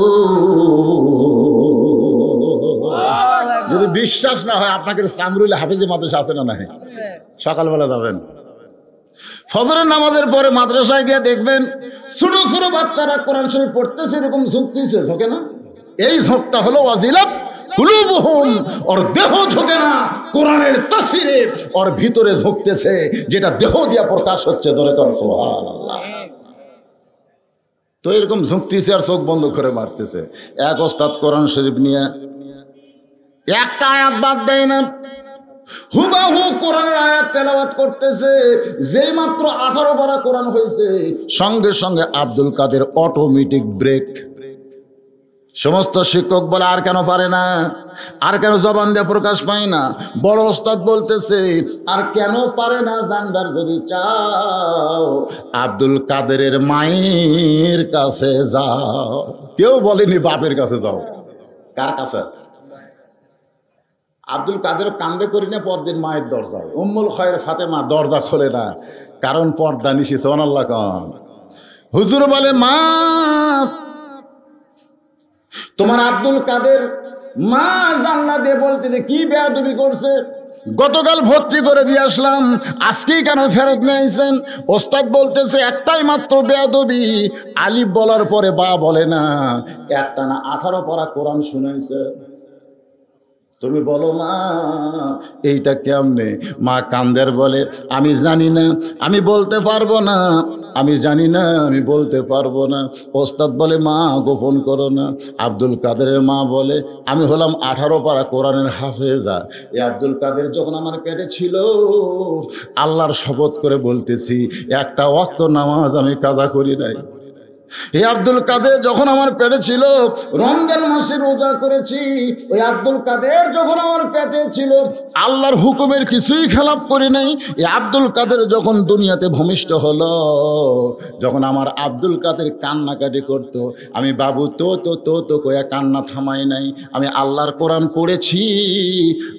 যদি বিশ্বাস না হয়, আপনাকে সামরুল হাফিজে মাদ্রাসা আছে না নাই? সকালবেলা যাবেন। ফজরের নামাজের পরে মাদ্রাসায় গিয়ে দেখবেন, ছোট ছোট বাচ্চারা কোরআন শরীফ পড়তেছে, এরকম ঝুঁকতেছে ঝোঁকে না? এই ঝোঁকটা হলো ওয়াজিলাত কুলুবুহুম, ওর দেহ ঝোঁকে না, কোরআনের তাসিরে ওর ভিতরে ঝুঁকতেছে, যেটা দেহ দিয়া প্রকাশ হচ্ছে, ধরে কর, সুবহানাল্লাহ। তো এরকম ঝুঁকতেছে আর চোখ বন্ধ করে মারতেছে। এক ওস্তাদ কোরআন শরীফ নিয়ে একটা আয়াত বাদ দেয় না। হুবাহু কোরআনের আয়াত তেলাওয়াত করতেছে, যেই মাত্র আঠারো পারা কোরআন হয়েছে, সঙ্গে সঙ্গে আব্দুল কাদের অটোমেটিক ব্রেক সমস্ত শিক্ষক বলে আর কেন পারে না? আর কেন জবান দিয়ে প্রকাশ পায় না? বড় ওস্তাদ বলতেছে, আর কেন পারে না জানবার যদি চাও, আব্দুল কাদেরের মায়ের কাছে যাও। কেউ বলেনি বাপের কাছে যাও। কার কাছে? আব্দুল কাদের কান্দে করি না, পরদিন মায়ের দরজায় উম্মুল খয়ের ফাতেমা দরজা খোলে না, কারণ পর্দা নিশি সোনাল্লাহ কন। হুজুর বলে, মা তোমার আব্দুল কাদের মা জানলা দিয়ে বলতে যে কি বেয়াদবি করছে? গতকাল ভর্তি করে দিয়ে আসলাম। আজকেই কেন ফেরত নিয়েছেন ওস্তাদ বলতেছে, একটাই মাত্র বেয়াদবি। আলিফ বলার পরে বা বলে না। একটা না আঠারো পরা কোরআন শুনাইছে। তুমি বলো মা, এইটা কেমনে? মা কান্দের বলে, আমি জানি না, আমি বলতে পারব না। আমি জানি না, আমি বলতে পারব না। ওস্তাদ বলে, মা, গোপন করো না। আব্দুল কাদেরের মা বলে, আমি হলাম আঠারো পারা কোরআনের হাফেজা। এই আব্দুল কাদের যখন আমার পেটে ছিল, আল্লাহর শপথ করে বলতেছি, একটা ওয়াক্ত নামাজ আমি কাজা করি নাই। এই আব্দুল কাদের, যখন আমার পেটে ছিল, রমজান মাসে রোজা করেছি, ওই আব্দুল কাদের যখন আমার পেটে ছিল, আল্লাহর হুকুমের কিছুই খেলাপ করি নাই। এই আব্দুল কাদের যখন দুনিয়াতে ভূমিষ্ঠ হলো, যখন আমার আব্দুল কাদের কান্নাকাটি করতো, আমি, বাবু, তো তো তো তো কয়া কান্না থামাই নাই। আমি আল্লাহর কোরআন পড়েছি,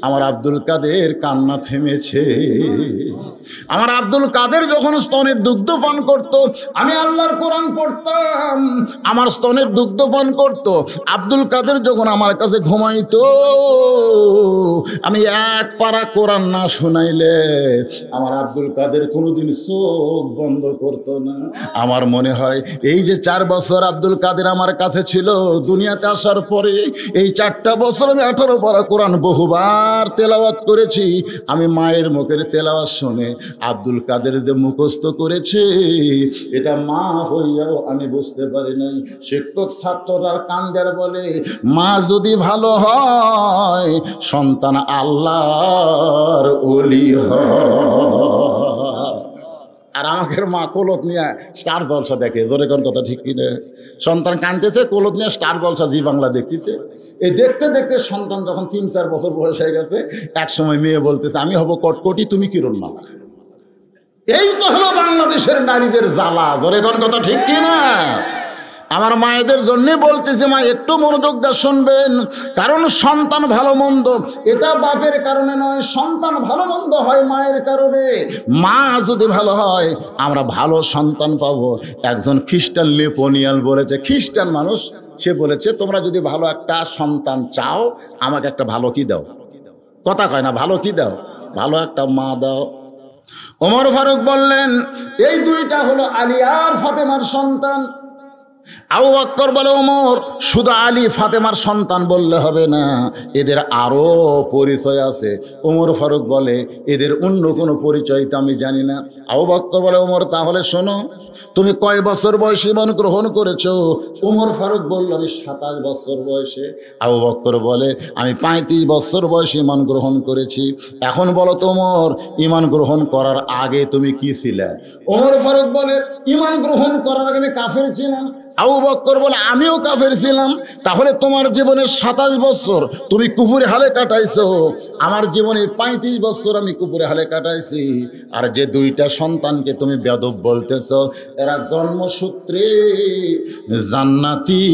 আমার আব্দুল কাদের কান্না থেমেছে। আমার আব্দুল কাদের যখন স্তনের দুগ্ধ পান করত, আমি আল্লাহর কোরআন পড়তাম। আমার স্তনের দুগ্ধ পান করত, আব্দুল কাদের যখন আমার কাছে ঘুমাইত, আমি এক পারা কোরআন না শুনাইলে আমার আব্দুল কাদের কোনোদিন চোখ বন্ধ করতো না। আমার মনে হয় এই যে চার বছর আব্দুল কাদের আমার কাছে ছিল, দুনিয়াতে আসার পরে এই চারটা বছর আমি আঠারো পারা কোরআন বহুবার তেলাওয়াত করেছি। আমি মায়ের মুখের তেলাওয়াত শুনে আব্দুল কাদের যে মুখস্থ করেছে, এটা মা হইয়াও আমি বুঝতে পারি নাই। শিক্ষক, ছাত্ররা কান্দার বলে, মা যদি ভালো হয়, সন্তান আল্লাহর অলি হয়। আর আমাকে মা কোলত নিয়ে স্টার জলসা দেখে, জোরে কোন কথা ঠিক কিনে? সন্তান কানতেছে কোলত নিয়ে স্টার জলসা জি বাংলা দেখতেছে। এই দেখতে দেখতে সন্তান যখন তিন চার বছর বয়স হয়ে গেছে এক সময় মেয়ে বলতেছে, আমি হব কটকটি, তুমি কিরণ মালা এই তো হলো বাংলাদেশের নারীদের জ্বালা। জোরে কোন কথা ঠিক কিনা? আমার মায়েদের জন্য বলতেছে মা, একটু মনোযোগ দিয়ে শুনবেন। কারণ সন্তান ভালো মন্দ, এটা বাপের কারণে নয়, সন্তান ভালো মন্দ হয় মায়ের কারণে। মা যদি ভালো হয়, আমরা ভালো সন্তান পাবো। একজন খ্রিস্টান লেপোনিয়াল বলেছে, খ্রিস্টান মানুষ, সে বলেছে, তোমরা যদি ভালো একটা সন্তান চাও, আমাকে একটা ভালো কি দাও? কথা কয় না, ভালো কি দাও? ভালো একটা মা দাও। ওমর ফারুক বললেন এই দুইটা হলো আলিয়ার ফাতেমার সন্তান। আবু বক্কর বলে, ওমর, শুধু আলী, ফাতেমার সন্তান বললে হবে না, এদের আরও পরিচয় আছে। ওমর ফারুক বলে, এদের অন্য কোনো পরিচয় তো আমি জানি না। আবু বক্কর বলে, ওমর, তাহলে শোনো, তুমি কয় বছর বয়সে ইমান গ্রহণ করেছ? ওমর ফারুক বলল, আমি সাতাশ বছর বয়সে। আবু বক্কর বলে, আমি পঁয়ত্রিশ বছর বয়সে ইমান গ্রহণ করেছি। এখন বলো তোমার ইমান গ্রহণ করার আগে তুমি কি ছিলে? ওমর ফারুক বলে, ইমান গ্রহণ করার আগে আমি কাফের ছিলাম। আবু বক্কর বলে আমিও কাফের ছিলাম। তাহলে তোমার জীবনে সাতাশ বছর তুমি কুপুরে হালে কাটাইছো। আমার জীবনে পঁয়ত্রিশ বছর আমি কুপুরে হালে কাটাইছি। আর যে দুইটা সন্তানকে তুমি বেদব বলতেছ, এরা জন্মসূত্রে জান্নাতি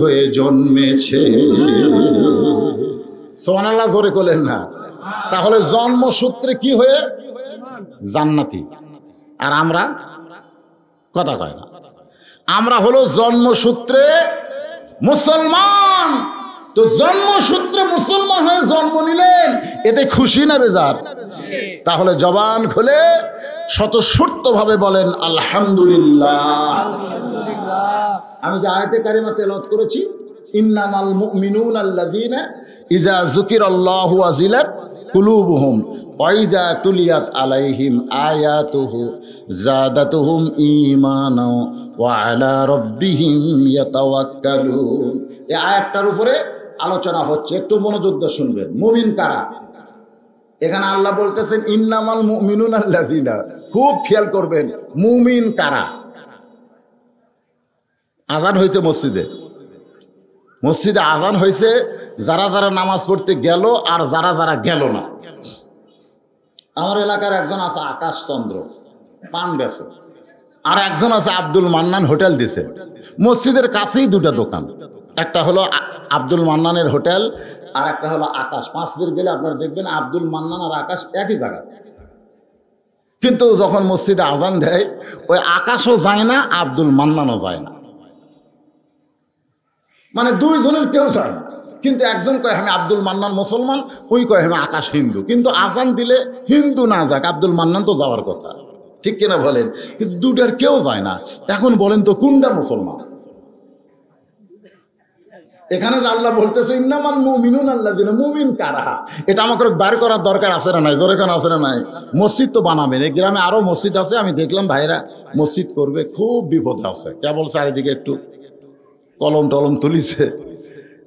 হয়ে জন্মেছে। সোমানাল্লাহ ধরে করলেন না। তাহলে জন্মসূত্রে কি হয়ে? জান্নাতি। আর আমরা? কথা কয় না। আমরা হলো জন্মসূত্রে মুসলমান। তো জন্মসূত্রে মুসলমান হয়ে জন্ম নিলেন, এতে খুশি না বেজার? তাহলে জবান খুলে স্বতঃস্ফূর্তভাবে বলেন, আলহামদুলিল্লাহ। আমি যে আয়তে কারিমা তেলত করেছি, ইন্নামাল মুমিনুন আল্লাযীনা ইজা যুকিরাল্লাহু ওয়াজিলাত কুলুবুহুম, ওয়াইজা তুলিয়াত আলাইহিম আয়াতুহু, জাদাতুহুম ঈমানা ওয়া আলা রাব্বিহিম ইয়াতাওয়াক্কালুন। এই আয়াতটার উপরে আলোচনা হচ্ছে, একটু মনোযোগ দিয়ে শুনবেন। মুমিন কারা? এখানে আল্লাহ বলতেছেন, ইন্নামাল মুমিনুন আল্লাযীনা। খুব খেয়াল করবেন, মুমিন কারা? আজান হয়েছে মসজিদে। মসজিদে আজান হয়েছে, যারা যারা নামাজ পড়তে গেল আর যারা যারা গেল না। আমার এলাকার একজন আছে আকাশ চন্দ্র পান বেছে আর একজন আছে আব্দুল মান্নান হোটেল দিছে। মসজিদের কাছেই দুটা দোকান। একটা হলো আব্দুল মান্নানের হোটেল, আর একটা হলো আকাশ। পাঁচ বের গেলে আপনারা দেখবেন আব্দুল মান্নান আর আকাশ একই জায়গায়। কিন্তু যখন মসজিদে আজান দেয়, ওই আকাশও যায় না, আব্দুল মান্নানও যায় না। মানে দুইজনের কেউ না। কিন্তু একজন কয়, আমি আব্দুল মান্নান মুসলমান ওই কয়, আমি আকাশ হিন্দু কিন্তু আজান দিলে হিন্দু না যাক, আব্দুল মান্নান তো যাওয়ার কথা। ঠিক কিনা বলেন? কিন্তু দুটার কেউ যায় না। এখন বলেন তো কোনটা মুসলমান? এখানে যে আল্লাহ বলতেছে, ইন্নামাল মুমিনুন আল্লাহ দিন মুমিন কারা? এটা আমাকে বার করার দরকার আছে না নাই? জোরে কেন, আছে না নাই? মসজিদ তো বানাবেন। এই গ্রামে আরও মসজিদ আছে, আমি দেখলাম ভাইরা মসজিদ করবে, খুব বিপদে আছে। কেবল চারিদিকে একটু কলম টলম তুলিছে।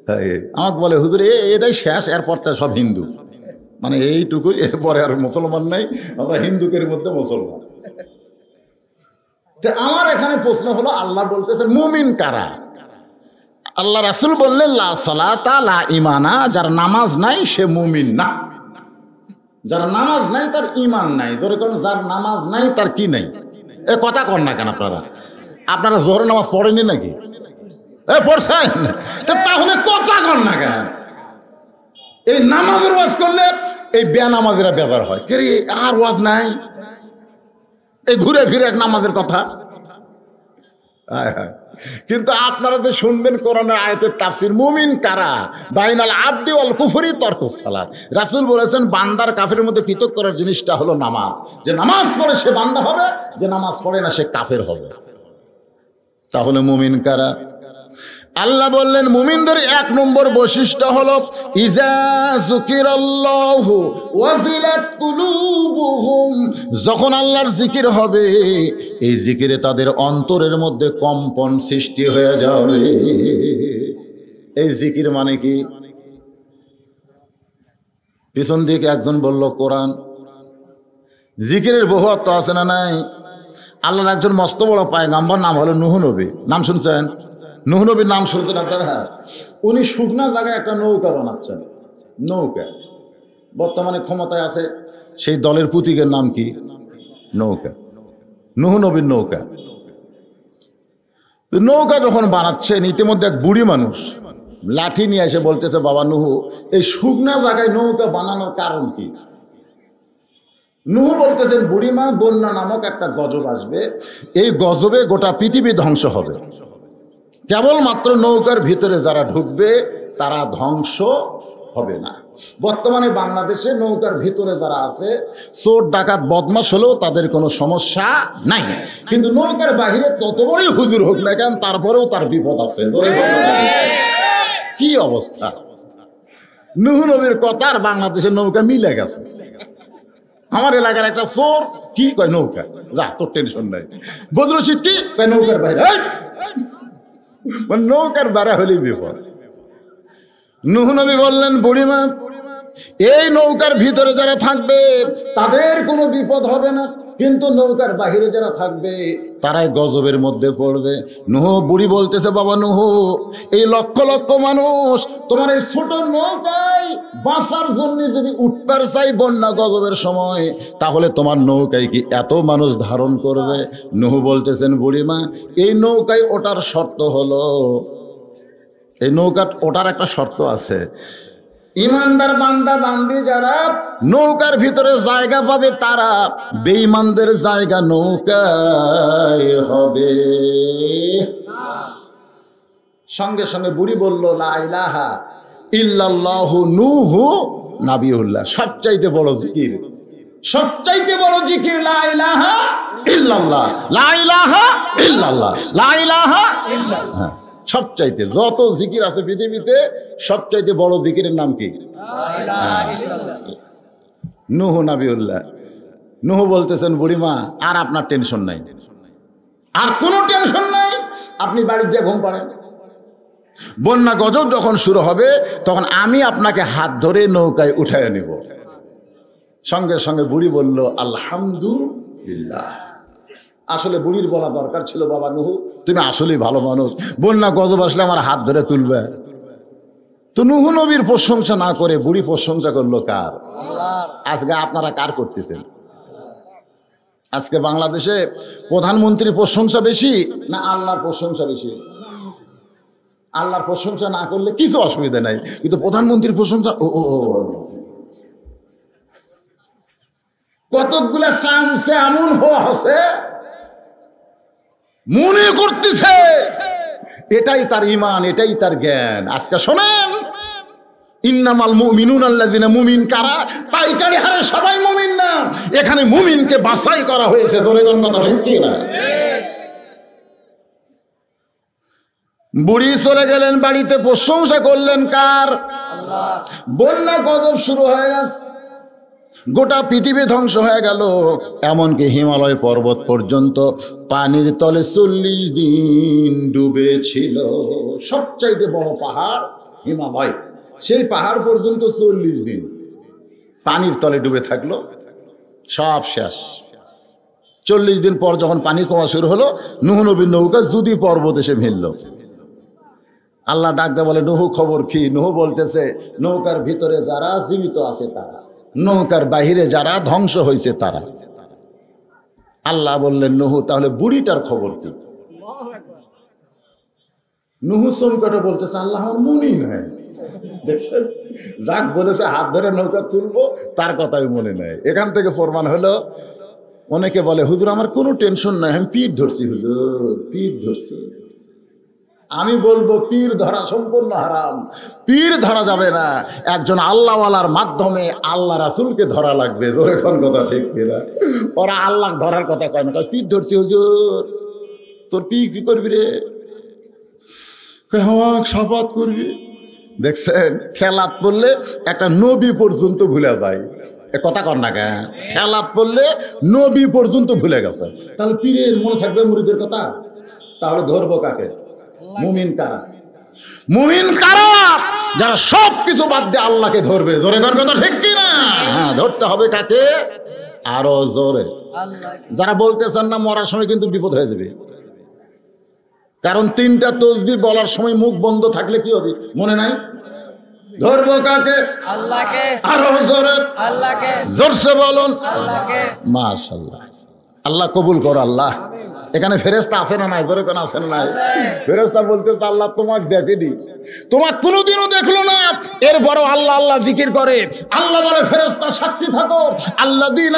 হ্যাঁ, আমাকে বলে হুজুর এটাই শেষ এরপর সব হিন্দু। মানে এইটুকুই এরপরে আর মুসলমান নাই আমরা হিন্দুকের মধ্যে মুসলমান। আমার এখানে প্রশ্ন হলো আল্লাহ বলতেছে মুমিন কারা? আল্লাহ রাসুল বললেন লা লা ইমানা যার নামাজ নাই সে মুমিন না। যার নামাজ নাই তার ইমান নাই। ধরে কোন যার নামাজ নাই তার কি নাই? এ কথা কর না কেন আপনারা? আপনারা জোহর নামাজ পড়েনি নাকি? পড়ছেন? তাহলে কথা কর না কেন? এই নামাজের ওয়াজ করলে এই বেনামাজিরা বেজার হয়। কে আর ওয়াজ নাই? এই ঘুরে ফিরে এক নামাজের কথা। হায় হায়। কিন্তু আপনারা যে শুনবেন কোরআনের আয়তের তাফসির, মুমিন কারা? বাইনাল আব্দি ওয়াল কুফরি তর্ক সালাত। রাসূল বলেছেন, বান্দার কাফের মধ্যে পৃথক করার জিনিসটা হলো নামাজ। যে নামাজ পড়ে সে বান্দা হবে, যে নামাজ পড়ে না সে কাফের হবে। তাহলে মুমিন কারা? আল্লাহ বললেন, মুমিনদের এক নম্বর বৈশিষ্ট্য হলো, ইজা কুলুবুহুম। যখন আল্লাহর জিকির হবে, এই জিকিরে তাদের অন্তরের মধ্যে কম্পন সৃষ্টি হয়ে যাবে। এই জিকির মানে কি? পিছন দিকে একজন বলল, কোরআন। জিকিরের বহু অর্থ আছে না নাই? আল্লাহর একজন মস্ত বড় পায়গাম্বার, নাম হলো নুহ নবী। নাম শুনছেন? নুহ নবীর নাম শুনছেন আপনারা হ্যাঁ। উনি শুকনা জায়গায় একটা নৌকা বানাচ্ছেন। নৌকা। বর্তমানে ক্ষমতায় আছে। সেই দলের প্রতীকের নাম কি? নৌকা। নুহ নবীর নৌকা। নৌকা যখন বানাচ্ছেন, ইতিমধ্যে এক বুড়ি মানুষ লাঠি নিয়ে এসে বলতেছে, বাবা নুহু, এই শুকনা জায়গায় নৌকা বানানোর কারণ কি? নুহু বলতেছেন, বুড়িমা, বন্যা নামক একটা গজব আসবে। এই গজবে গোটা পৃথিবী ধ্বংস হবে। কেবলমাত্র নৌকার ভিতরে যারা ঢুকবে, তারা ধ্বংস হবে না। বর্তমানে বাংলাদেশে নৌকার ভিতরে যারা আছে, চোর, ডাকাত বদমাস হলেও তাদের কোনো সমস্যা নাই। কিন্তু নৌকার বাহিরে তত বড়ই হুজুর হোক না কেন, তারপরেও তার বিপদ আছে। কি অবস্থা? নুহ নবীর কথা আর বাংলাদেশের নৌকা মিলে গেছে। আমার এলাকার একটা চোর, কি কয় নৌকা? যা, তোর টেনশন নাই। বজ্রশীত কি? কয় নৌকার! মানে নৌকার বেড়া হলি বিপদ। নুহনবী বললেন, বুড়িমা, এই নৌকার ভিতরে যারা থাকবে, তাদের কোনো বিপদ হবে না। কিন্তু নৌকার বাহিরে যারা থাকবে, তারাই গজবের মধ্যে পড়বে। নুহ বুড়ি বলতেছে, বাবা নুহ, এই লক্ষ লক্ষ মানুষ তোমার এই ছোট নৌকায় বাঁচার জন্য যদি উঠবার চাই বন্যা গজবের সময়, তাহলে তোমার নৌকায় কি এত মানুষ ধারণ করবে? নুহ বলতেছেন বুড়িমা এই নৌকায় ওটার শর্ত হলো, এই নৌকা ওটার একটা শর্ত আছে। ইমানদার বান্দা বান্দি যারা নৌকার ভিতরে জায়গা পাবে তারা বেঈমানদের জায়গা নৌকায় হবে। সঙ্গে সঙ্গে বুড়ি বলল লা ইলাহা ইল্লাল্লাহু নূহু নাবিউল্লাহ। সবচাইতে বড় জিকির। সবচাইতে বড় জিকির লা ইলাহা ইল্লাল্লাহ। লা ইলাহা ইল্লাল্লাহ। লা ইলাহা হ্যাঁ সবচাইতে, যত জিকির আছে পৃথিবীতে, সবচাইতে বড় জিকিরের নাম কি? নুহ নাবিউল্লাহ। নুহ বলতেছেন বুড়িমা আর আপনার টেনশন নাই। আর কোনো টেনশন নাই, আপনি বাড়ির যে ঘুম পাড়েন। বন্যা গজব যখন শুরু হবে, তখন আমি আপনাকে হাত ধরে নৌকায় উঠায় নিব। সঙ্গে সঙ্গে বুড়ি বলল, আলহামদুলিল্লাহ। আসলে বুড়ির বলা দরকার ছিল বাবা নুহু। তুমি আসলেই ভালো মানুষ। বন্যা গজব আসলে আমার হাত ধরে তুলবে। তো নুহু নবীর প্রশংসা না করে বুড়ি প্রশংসা করল কার? আজকে আপনারা কার করতেছেন? আজকে বাংলাদেশে প্রধানমন্ত্রীর প্রশংসা বেশি না আল্লাহর প্রশংসা বেশি? আল্লাহর প্রশংসা না করলে কিছু অসুবিধা নাই। কিন্তু প্রধানমন্ত্রীর প্রশংসা ও ও। কতকগুলা চান্সে এমন হওয়া হচ্ছে। মনে করতেছে। এটাই তার ইমান এটাই তার জ্ঞান। আজকে শোনেন, ইন্নামাল মুমিনুন আল্লাযিনা, মুমিন কারা? পাইকারি হারে সবাই মুমিন না। এখানে মুমিনকে বাছাই করা হয়েছে, ধরে কথা ঠিক না? বুড়ি চলে গেলেন বাড়িতে, প্রশংসা করলেন কার? বন্যা গজব শুরু হয়ে গেছে। গোটা পৃথিবী ধ্বংস হয়ে গেল। এমনকি হিমালয় পর্বত পর্যন্ত পানির তলে চল্লিশ দিন ডুবেছিল। সবচাইতে বড় পাহাড় হিমালয়। সেই পাহাড় পর্যন্ত চল্লিশ দিন। পানির তলে ডুবে থাকল। সব শেষ। চল্লিশ দিন পর যখন পানি কমা শুরু হলো, নুহ নবীর নৌকা যদি পর্বত এসে মিলল। আল্লাহ ডাকতে বলে, নুহু খবর কি? নুহু বলতেছে, নৌকার ভিতরে যারা জীবিত আছে তারা। নৌকার বাহিরে যারা ধ্বংস হয়েছে তারা। আল্লাহ বললেন, নুহু, তাহলে বুড়িটার খবর কি? নুহু চমকাটা বলতেছে, আল্লাহ মনেই নাই দেখছেন? যাক বলেছে, হাত ধরে নৌকা তুলবো, তার কথাই মনে নেই। এখান থেকে প্রমাণ হলো, অনেকে বলে, হুজুর, আমার কোনো টেনশন নাই, আমি পিঠ ধরছি, হুজুর, পিঠ ধরছি। আমি বলব পীর ধরা সম্পূর্ণ হারাম। পীর ধরা যাবে না। একজন আল্লাহওয়ালার মাধ্যমে আল্লাহ রাসুলকে ধরা লাগবে। জোরে কোন কথা ঠিক কিনা? ওরা আল্লাহ ধরার কথা কয় না। পীর ধরছি হুজুর। তোর পীর কি করবি রে? কয়, হ্যাঁ শপথ করবি। দেখছেন? খেলাত পড়লে একটা নবী পর্যন্ত ভুলে যায়। এ কথা কর না কেন? খেলাত পড়লে নবী পর্যন্ত ভুলে গেছে। তাহলে পীরের মনে থাকবে মুরিদের কথা? তাহলে ধরবো কাকে? মুমিন কারা? মুমিন কারা? যারা সব কিছু বাদ দিয়ে আল্লাহকে ধরবে। জোরে কর কথা ঠিক কি না হ্যাঁ ধরতে হবে কাকে? আরও জোরে। যারা বলতেছেন না মরার সময় কিন্তু বিপদ হয়ে যাবে। কারণ তিনটা তসবি বলার সময় মুখ বন্ধ থাকলে কি হবে? মনে নাই? ধরবো কাকে? আল্লাহকে। আরও জোরে। আল্লাহকে। জোরসে বলুন। আল্লাহকে। মাশাল্লাহ আল্লাহ কবুল কর আল্লাহ। এখানে ফেরেস্তা আছে না নাই? জোরে কোন আছে না নাই? ফেরেস্তা বলতে আল্লাহ তোমাকে দেখেনি তোমার কোনোদিনও দেখল না। এরপরও আল্লাহ আল্লাহ জিকির করে। আল্লাহ বলে ফেরেস্তা সাক্ষী থাকো। আল্লাহ দিন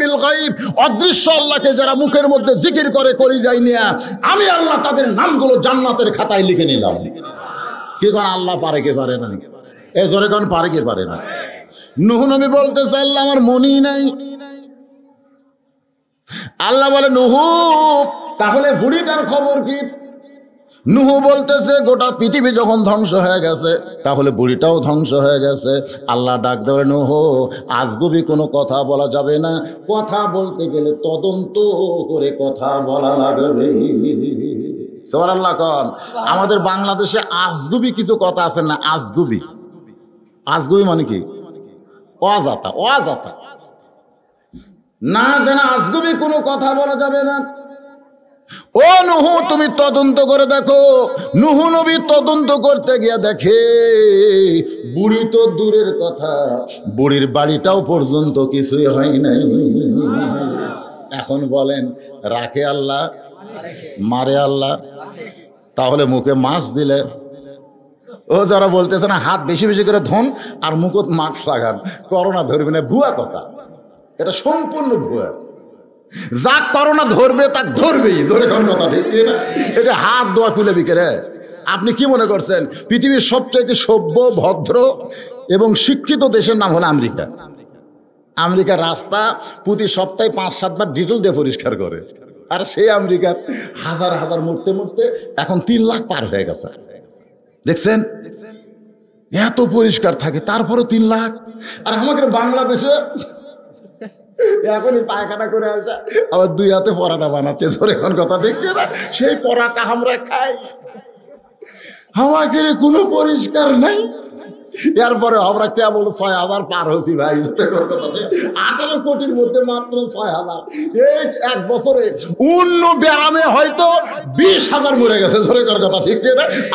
বিল গাইব অদৃশ্য আল্লাহকে যারা মুখের মধ্যে জিকির করে, করি যাই নিয়া। আমি আল্লাহ তাদের নামগুলো জান্নাতের খাতায় লিখে নিলাম। কি করে, আল্লাহ পারে কে পারে না? এ জোরে কোন, পারে কে পারে না? নুহ নবী বলতেছে, আল্লাহ, আমার মনই নাই। আল্লাহ বলে, নুহু, তাহলে বুড়িটার খবর কি? নুহু বলতেছে, গোটা পৃথিবী যখন ধ্বংস হয়ে গেছে, তাহলে বুড়িটাও ধ্বংস হয়ে গেছে। আল্লাহ ডাক দেবে নুহু, আজগুবি কোনো কথা বলা যাবে না। কথা বলতে গেলে তদন্ত করে কথা বলা লাগবে। সোয়ারাল্লাহ কন। আমাদের বাংলাদেশে আজগুবি কিছু কথা আছে না, আজগুবি? আজগুবি মানে কি? অজাতা অজাতা। না যেন আজগুবি কোনো কথা বলা যাবে না। ও নুহু, তুমি তদন্ত করে দেখো। নুহু নবী তদন্ত করতে গিয়ে দেখে, বুড়ি তো দূরের কথা। বুড়ির বাড়িটাও পর্যন্ত কিছুই হয় নাই। এখন বলেন, রাখে আল্লাহ, মারে আল্লাহ, তাহলে মুখে মাছ দিলে। ও যারা বলতেছে না, হাত বেশি বেশি করে ধন আর মুখত মাস্ক লাগান। করোনা ধরবে না, ভুয়া কথা। এটা সম্পূর্ণ ভুয়া। যা করোনা ধরবে তাক ধরবেই। ধরে কোন কথা ঠিক এটা হাত দোয়া তুলে বিকেরে আপনি কি মনে করছেন? পৃথিবীর সবচাইতে সভ্য, ভদ্র এবং শিক্ষিত দেশের নাম হলো আমেরিকা। আমেরিকার রাস্তা প্রতি সপ্তাহে পাঁচ সাতবার ডিটেল দিয়ে পরিষ্কার করে। আর সেই আমেরিকার হাজার হাজার মরতে মরতে এখন তিন লাখ পার হয়ে গেছে। দেখছেন? এত পরিষ্কার থাকে, তারপরও তিন লাখ। আর আমাদের বাংলাদেশে এখনই পায়খানা করে আসা। আবার দুই হাতে পরাটা বানাচ্ছে, ধরে এখন কথা কি না? সেই পরাটা আমরা খাই। কোনো পরিষ্কার নাই। এরপরে আমরা কেবল ছয় হাজার পার হয়েছি ভাই এখন। আঠারো কোটির মধ্যে মাত্র ছয় হাজার। এক বছরে অন্য ব্যারামে হয়তো বিশ হাজার মরে গেছে, ধরে কথা ঠিক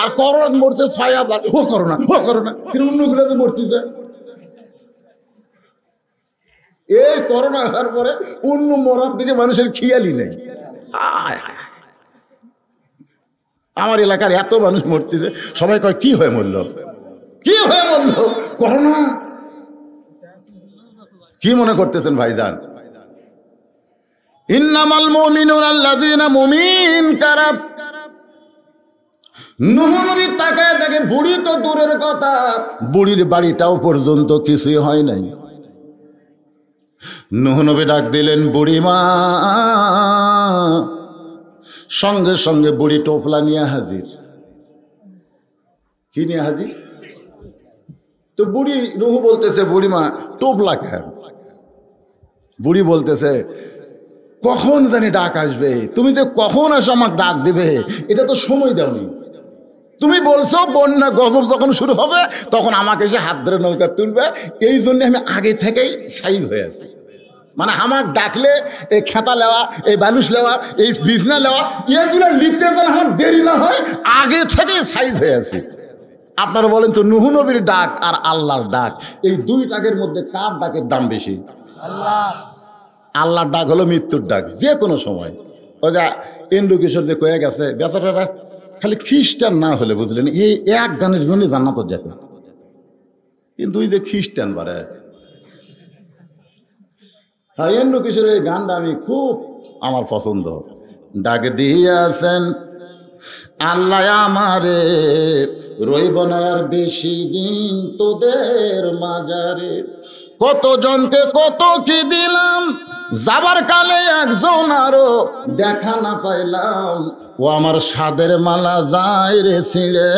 আর করোনা মরছে ছয় হাজার। ও করোনা ও করোনা। কিন্তু অন্যগুলো মরতেছে। এই করোনা আসার পরে অন্য মরার দিকে মানুষের খেয়ালই নেই। আমার এলাকার এত মানুষ মরতেছে, সবাই কয়, কি হয়ে মরল? কি হয়ে মরল? করোনা? কি মনে করতেছেন ভাইজান? ইন্নামাল মুমিনুন আল্লাযিনা মুমিন কারা? তাকায় দেখে বুড়ি তো দূরের কথা। বুড়ির বাড়িটাও পর্যন্ত কিছুই হয় নাই। নহনবী ডাক দিলেন, বুড়িমা, সঙ্গে সঙ্গে বুড়ি টোপলা নিয়ে হাজির। কি নিয়ে হাজির? তো বুড়ি নহু বলতেছে, বুড়িমা, টোপলা কেন? বুড়ি বলতেছে, কখন জানি ডাক আসবে? তুমি যে কখন আসো আমাকে ডাক দিবে? এটা তো সময় দাওনি। তুমি বলছো, বন্যা গজব যখন শুরু হবে, তখন আমাকে এসে হাত ধরে নৌকা তুলবে। এই জন্য আমি আগে থেকেই সাইজ হয়ে আছি। মানে আমার ডাকলে এই খেতা লেওয়া এই বালুস লেওয়া এই বিছনা লেওয়া এগুলো লিখতে গেলে আমার দেরি না হয় আগে থেকেই সাইজ হয়ে আছে। আপনারা বলেন তো নুহু নবীর ডাক আর আল্লাহর ডাক এই দুই ডাকের মধ্যে কার ডাকের দাম বেশি? আল্লাহ। আল্লাহর ডাক হলো মৃত্যুর ডাক যে কোনো সময়। ও যা ইন্দু কিশোর যে কয়ে গেছে বেচারারা খালি খ্রিস্টান না হলে বুঝলেন এই এক গানের জন্য জান্নাত যেত। কিন্তু ওই যে খ্রিস্টান বারে ইন্দু কিশোরের গানটা আমি খুব আমার পছন্দ। ডাক দিয়াছেন, আল্লাহ আমারে, রইব না আর বেশি দিন তোদের মাজারে। কত জনকে কত কি দিলাম, যাবার কালে একজন আরও দেখা না পাইলাম। ও আমার সাদের মালা যায় রে ছিঁড়ে,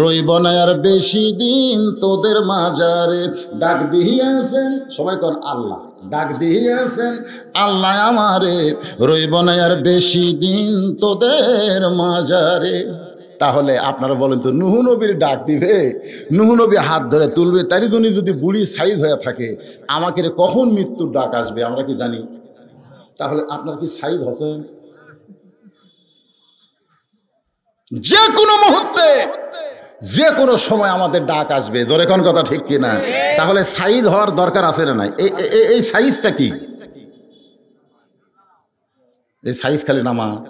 রইব না আর বেশি দিন তোদের মাজারে। ডাক দিয়েছেন, সবাই কন আল্লাহ। ডাক দিয়েছেন, আল্লাহ আমারে রইব না আর বেশি দিন তোদের মাজারে তাহলে আপনারা বলেন তো, নুহু নবীর ডাক দিবে? নুহু নবী হাত ধরে তুলবে, তারই জন্য যদি বুড়ি সাইজ হয়ে থাকে, আমাকে কখন মৃত্যুর ডাক আসবে, আমরা কি জানি? তাহলে আপনার কি সাইজ হোসেন যে কোনো মুহূর্তে যে কোনো সময় আমাদের ডাক আসবে। জোরে কোন কথা ঠিক কিনা? তাহলে সাইজ হওয়ার দরকার আছে না নাই? এই- সাইজটা কি? এই সাইজ খালি নামা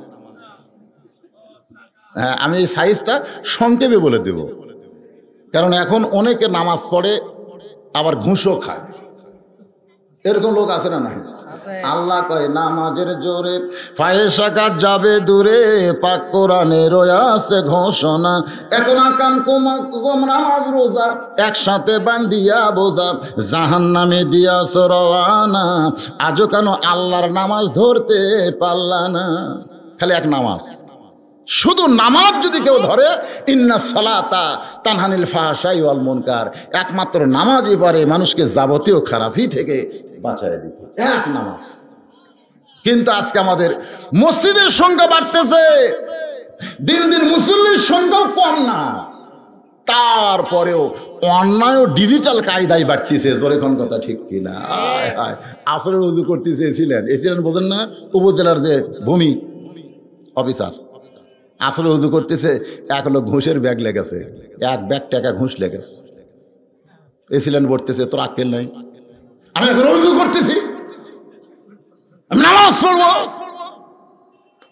হ্যাঁ আমি এই সাইজটা সংক্ষেপে বলে দেব। কারণ এখন অনেকে নামাজ পড়ে, আবার ঘুষও খায়। এরকম লোক আছে না আছে আল্লাহ কয়, নামাজের জোরে ফায়েসাকাত যাবে দূরে, পাক কোরআনে রয়াছে ঘোষণা। এখন আকাম কুমা কুম নামাজ রোজা, একসাথে বান্দিয়া বোঝা জাহান নামে দিয়াছ রওয়ানা। আজও কেন আল্লাহর নামাজ ধরতে পারলা না? খালি এক নামাজ। শুধু নামাজ যদি কেউ ধরে, ইন্না সালাতা তানহানিল ফাহাশাই ওয়াল মুনকার। একমাত্র নামাজই পারে, মানুষকে যাবতীয় খারাপই থেকে বাঁচায় দিতে। এক নামাজ। কিন্তু আজকে আমাদের মসজিদের সংখ্যা বাড়তেছে। দিন দিন মুসল্লির সংখ্যাও কম না। তারপরেও অন্যায় ডিজিটাল কায়দায় বাড়তিছে। কোন কথা ঠিক কিনা? আসরের উজু করতে চেয়েছিলেন এসিলেন বোঝেন না? উপজেলার যে ভূমি, অফিসার। আসলে উজু করতেছে, এক লোক ঘুষের ব্যাগ লেগেছে। এক ব্যাগ টাকা ঘুষ লেগেছে। এসিলেন পড়তেছে তোর আক্কেল নাই। আমি এখন উজু করতেছি। নামাজ পড়ব।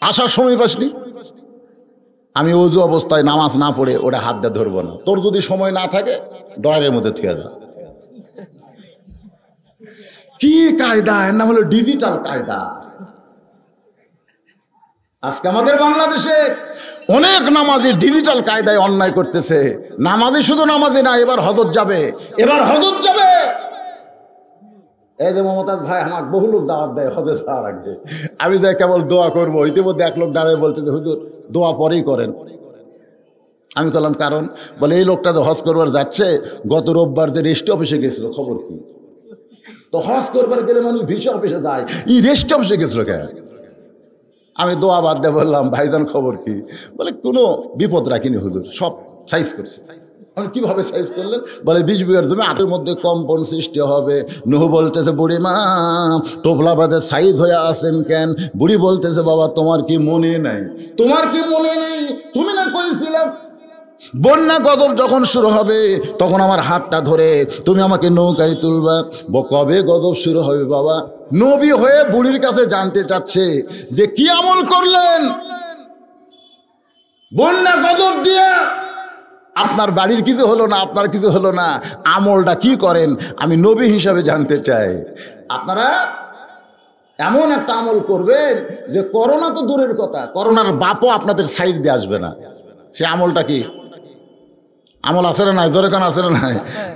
আসার সময় পাসনি আমি অজু অবস্থায় নামাজ না পড়ে ওটা হাত দিয়ে ধরবো না। তোর যদি সময় না থাকে ডয়ের মধ্যে থুয়ে যা কি কায়দা? এর নাম হলো ডিজিটাল কায়দা। আজকে আমাদের বাংলাদেশে অনেক নামাজি ডিজিটাল কায়দায় অন্যায় করতেছে। নামাজি শুধু নামাজি না, এবার হজত যাবে। এবার হজত যাবে। এই যে মমতাজ ভাই আমার বহু লোক দাওয়াত দেয় হজে যাওয়ার আগে। আমি যাই কেবল দোয়া করব, ইতিমধ্যে এক লোক দাঁড়িয়ে বলছে যে, হুজুর, দোয়া পরেই করেন। আমি বললাম, কারণ? বলে, এই লোকটা তো হজ করবার যাচ্ছে, গত রোববার যে রেস্ট অফিসে গেছিল, খবর কি? তো হজ করবার গেলে মানুষ ভিসা অফিসে যায়। ই রেস্ট অফিসে গেছিল কেন আমি দোয়া বাদ দিয়ে বললাম, ভাইজান, খবর কি? বলে, কোনো বিপদ রাখিনি হুজুর, সব সাইজ করছে। আমি কীভাবে সাইজ করলেন? বলে বিশ বিঘার জমি আটের মধ্যে কম্পন সৃষ্টি হবে। নুহু বলতেছে, বুড়ি মা টোপলা বাদে সাইজ হয়ে আসেন কেন? বুড়ি বলতেছে, বাবা, তোমার কি মনে নাই? তোমার কি মনে নেই? তুমি না কইছিলাম বন্যা গজব যখন শুরু হবে, তখন আমার হাতটা ধরে তুমি আমাকে নৌকায় তুলবা। কবে গজব শুরু হবে বাবা? নবী হয়ে বুড়ির কাছে জানতে চাচ্ছে যে, কি আমল করলেন? বন্যা গজব দিয়ে আপনার বাড়ির কিছু হলো না, আপনার কিছু হলো না। আমলটা কি করেন, আমি নবী হিসাবে জানতে চাই। আপনারা এমন একটা আমল করবেন যে করোনা তো দূরের কথা, করোনার বাপও আপনাদের সাইড দিয়ে আসবে না। সে আমলটা কি? আমল আছে না নাই? জোরে কান আছে না নাই?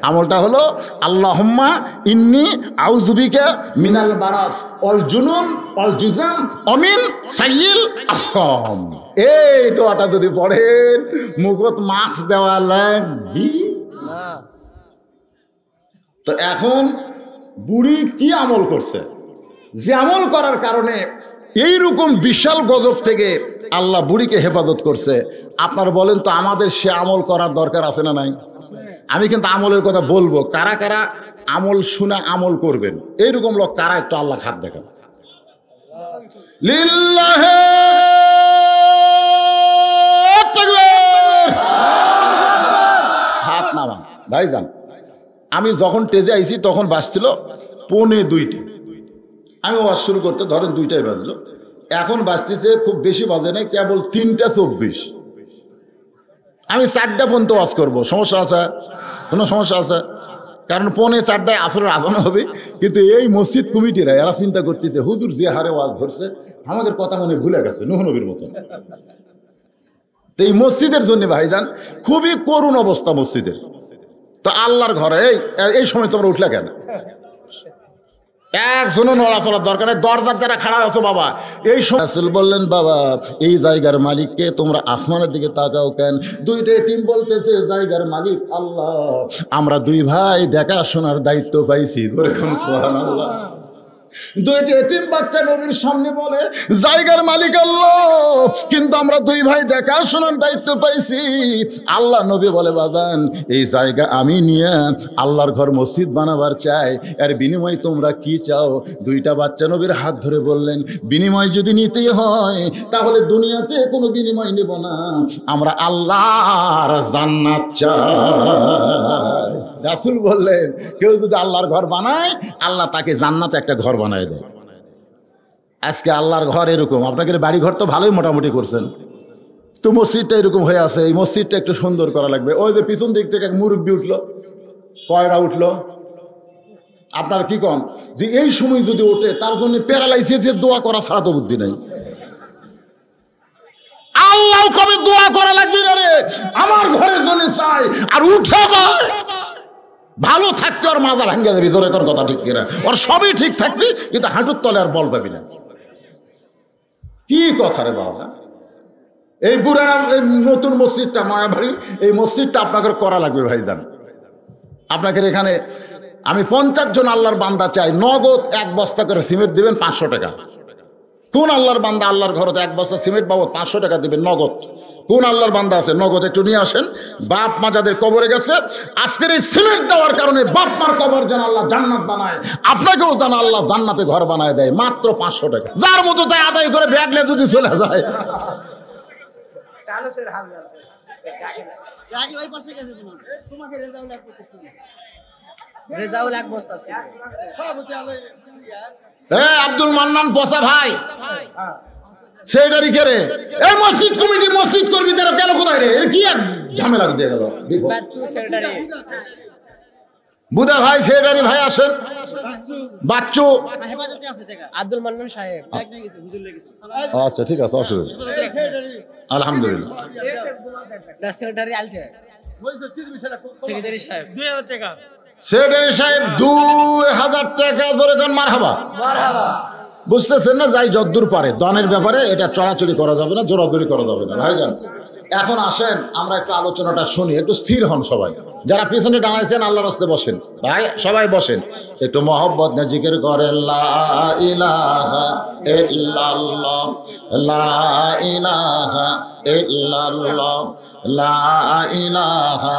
আমলটা হলো, আল্লাহম্মা ইন্নি আউজুবিকা মিনাল বারাস। অল জুনুন, অল জুজাম, অমিন সাইল আসকম। এই দোয়াটা যদি পড়েন, মুখত মাস্ক দেওয়া লাগবি। তো এখন বুড়ি কি আমল করছে? যে আমল করার কারণে এইরকম বিশাল গজব থেকে আল্লাহ বুড়িকে হেফাজত করছে। আপনারা বলেন তো আমাদের সে আমল করার দরকার আছে না নাই? আমি কিন্তু আমলের কথা বলব। কারা কারা আমল শুনে আমল করবেন? এইরকম লোক কারা একটু আল্লাহ খাত দেখান। হাত নামা ভাইজান, আমি যখন টেজে আইছি তখন বাসছিল পৌনে দুইটে। আমি ওয়াজ শুরু করতে, ধরেন দুইটাই বাজলো। এখন বাজতেছে, খুব বেশি বাজে নাই, কেবল তিনটা চব্বিশ। আমি চারটা পর্যন্ত ওয়াজ করব, সমস্যা আছে? কোনো সমস্যা আছে? কারণ পৌনে চারটায় আসরের আজানো হবে, কিন্তু এই মসজিদ কমিটিরা এরা চিন্তা করতেছে, হুজুর যে হারে ওয়াজ ধরছে, আমাদের কথা মনে ভুলে গেছে নুহনবীর মতন। তো এই মসজিদের জন্য ভাইজান খুবই করুণ অবস্থা মসজিদের। তো আল্লাহর ঘরে, এই এই সময় তোমরা উঠলে কেন? একজনও নড়াচড়ার দরকার নেই। দরজার যারা খাড়া আছো বাবা। এই রাসুল বললেন, বাবা, এই জায়গার মালিককে তোমরা আসমানের দিকে তাকাও কেন? দুইটা টিম বলতেছে, জায়গার মালিক আল্লাহ। আমরা দুই ভাই দেখাশোনার দায়িত্ব পাইছি। ধরে আল্লাহ দুইটি এতিম বাচ্চা নবীর সামনে বলে, জায়গার মালিক আল্লাহ। কিন্তু আমরা দুই ভাই দেখাশোনার দায়িত্ব পাইছি। আল্লাহ নবী বলে, বাজান, এই জায়গা আমি নিয়ে আল্লাহর ঘর মসজিদ বানাবার চাই। এর বিনিময় তোমরা কি চাও? দুইটা বাচ্চা নবীর হাত ধরে বললেন, বিনিময় যদি নিতেই হয়, তাহলে দুনিয়াতে কোনো বিনিময় নেব না। আমরা আল্লাহর জান্নাত চাই। রাসুল বললেন, কেউ যদি আল্লাহর ঘর বানায়, আল্লাহ তাকে জান্নাতে একটা ঘর বানায় দেয়। আজকে আল্লাহর ঘর এরকম। আপনাকে বাড়ি ঘর তো ভালোই মোটামুটি করছেন। তো মসজিদটা এরকম হয়ে আছে, এই মসজিদটা একটু সুন্দর করা লাগবে। ওই যে পিছন দিক থেকে এক মুরব্বি উঠল, কয়রা উঠল। আপনার কি কম? যে এই সময় যদি ওঠে, তার জন্য প্যারালাইসিসের দোয়া করা ছাড়া তো বুদ্ধি নাই। আল্লাহ কবে দোয়া করা লাগবে আমার ঘরের জন্য চাই, আর উঠে যায়। ভালো থাকতে ওর মাজা ভাঙ্গে যাবি জোরে কর কথা ঠিক কিনা। ওর সবই ঠিক থাকবি, কিন্তু হাঁটুর তলে আর বল পাবি না। কি কথা রে বাবা? এই বুড়া, এই নতুন মসজিদটা মায়াবাড়ির এই মসজিদটা আপনাকে করা লাগবে ভাই ভাইজান। আপনাকে এখানে, আমি পঞ্চাশ জন আল্লাহর বান্দা চাই, নগদ এক বস্তা করে সিমেন্ট দিবেন পাঁচশো টাকা। কোন আল্লাহর বান্দা আল্লাহর ঘরতে এক বস্তা সিমেন্ট বাবদ পাঁচশো টাকা দিবেন নগদ। কোন আল্লাহর বান্দা আছে? নগদ একটু নিয়ে আসেন। বাপ মা যাদের কবরে গেছে আজকের এই সিমেন্ট দেওয়ার কারণে বাপ মার কবর যেন আল্লাহ জান্নাত বানায়। আপনাকেও যেন আল্লাহ জান্নাতে ঘর বানায় দেয় মাত্র পাঁচশো টাকা। যার মতো তাই আদায় করে ব্যাগলে যদি চলে যায়। তাহলে স্যার হাল আছে। রাগি ওই পাশে গেছে তোমার। তোমাকে রেজাউল এক রেজাউল বস্তা এ আব্দুল মান্নান পচা ভাই। সেইটারই কে রে? এই মসজিদ কমিটি মসজিদ করবি তারা কেন কোথায় রে? এর কি এক ঝামেলা দিয়ে গেল? বাচ্চু সেক্রেটারি। বুদা ভাই সেটারি ভাই আসেন। বাচ্চু। হেফাজতে আছে টাকা আব্দুল মান্নান সাহেব। আচ্ছা ঠিক আছে অসুবিধা আলহামদুলিল্লাহ। না সেক্রেটারি আলছে সেক্রেটারি সাহেব। দুই হাজার টাকা। সেটারি সাহেব দুই হাজার টাকা ধরে কোন মার হাবা বুঝতেছেন না? যাই যদ্দূর পারে। দানের ব্যাপারে এটা চড়াচড়ি করা যাবে না জোরাজোরি করা যাবে না ভাইজান এখন আসেন আমরা একটু আলোচনাটা শুনি একটু স্থির হন সবাই। যারা পিছনে দাঁড়াইছেন আল্লাহ রাস্তে বসেন। ভাই সবাই বসেন। একটু মহব্বত না জিকির করেন লা ইলাহা ইল্লাল্লাহ লা ইলাহা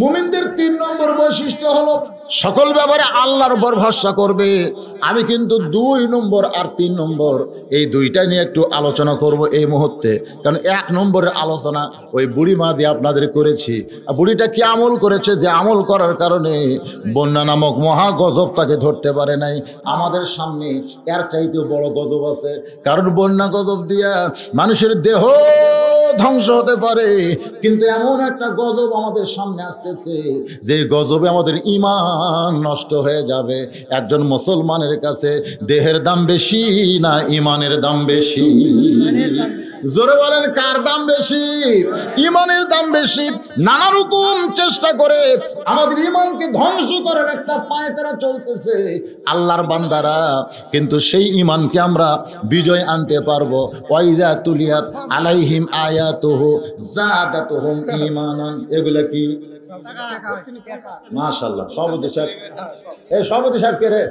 মুমিনদের তিন নম্বর বৈশিষ্ট্য হলো, সকল ব্যাপারে আল্লাহর উপর ভরসা করবে। আমি কিন্তু দুই নম্বর আর তিন নম্বর, এই দুইটা নিয়ে একটু আলোচনা করব এই মুহূর্তে। কারণ এক নম্বরের আলোচনা ওই বুড়ি মা দিয়ে আপনাদের করেছি। আর বুড়িটা কি আমল করেছে যে আমল করার কারণে বন্যা নামক মহা গজব তাকে ধরতে পারে নাই? আমাদের সামনে এর চাইতেও বড় গজব আছে। কারণ বন্যা গজব দিয়া মানুষের দেহ ধ্বংস হতে পারে। কিন্তু এমন একটা গজব আমাদের সামনে আসতেছে, যে গজবে আমাদের ইমান নষ্ট হয়ে যাবে। একজন মুসলমানের কাছে দেহের দাম বেশি না ইমানের দাম বেশি? জোরে বলেন, কার দাম বেশি? ইমানের দাম বেশি। নানা রকম চেষ্টা করে আমাদের ইমানকে ধ্বংস করার একটা পায়ে তারা চলতেছে আল্লাহর বান্দারা। কিন্তু সেই ইমানকে আমরা বিজয় আনতে পারব। ওয়াইজা তুলিয়াত আলাইহিম আয়াতুহু জাদাতুহুম ঈমানান, এগুলা কি? সভাপতি সাহেব। এই সভাপতি কে রে?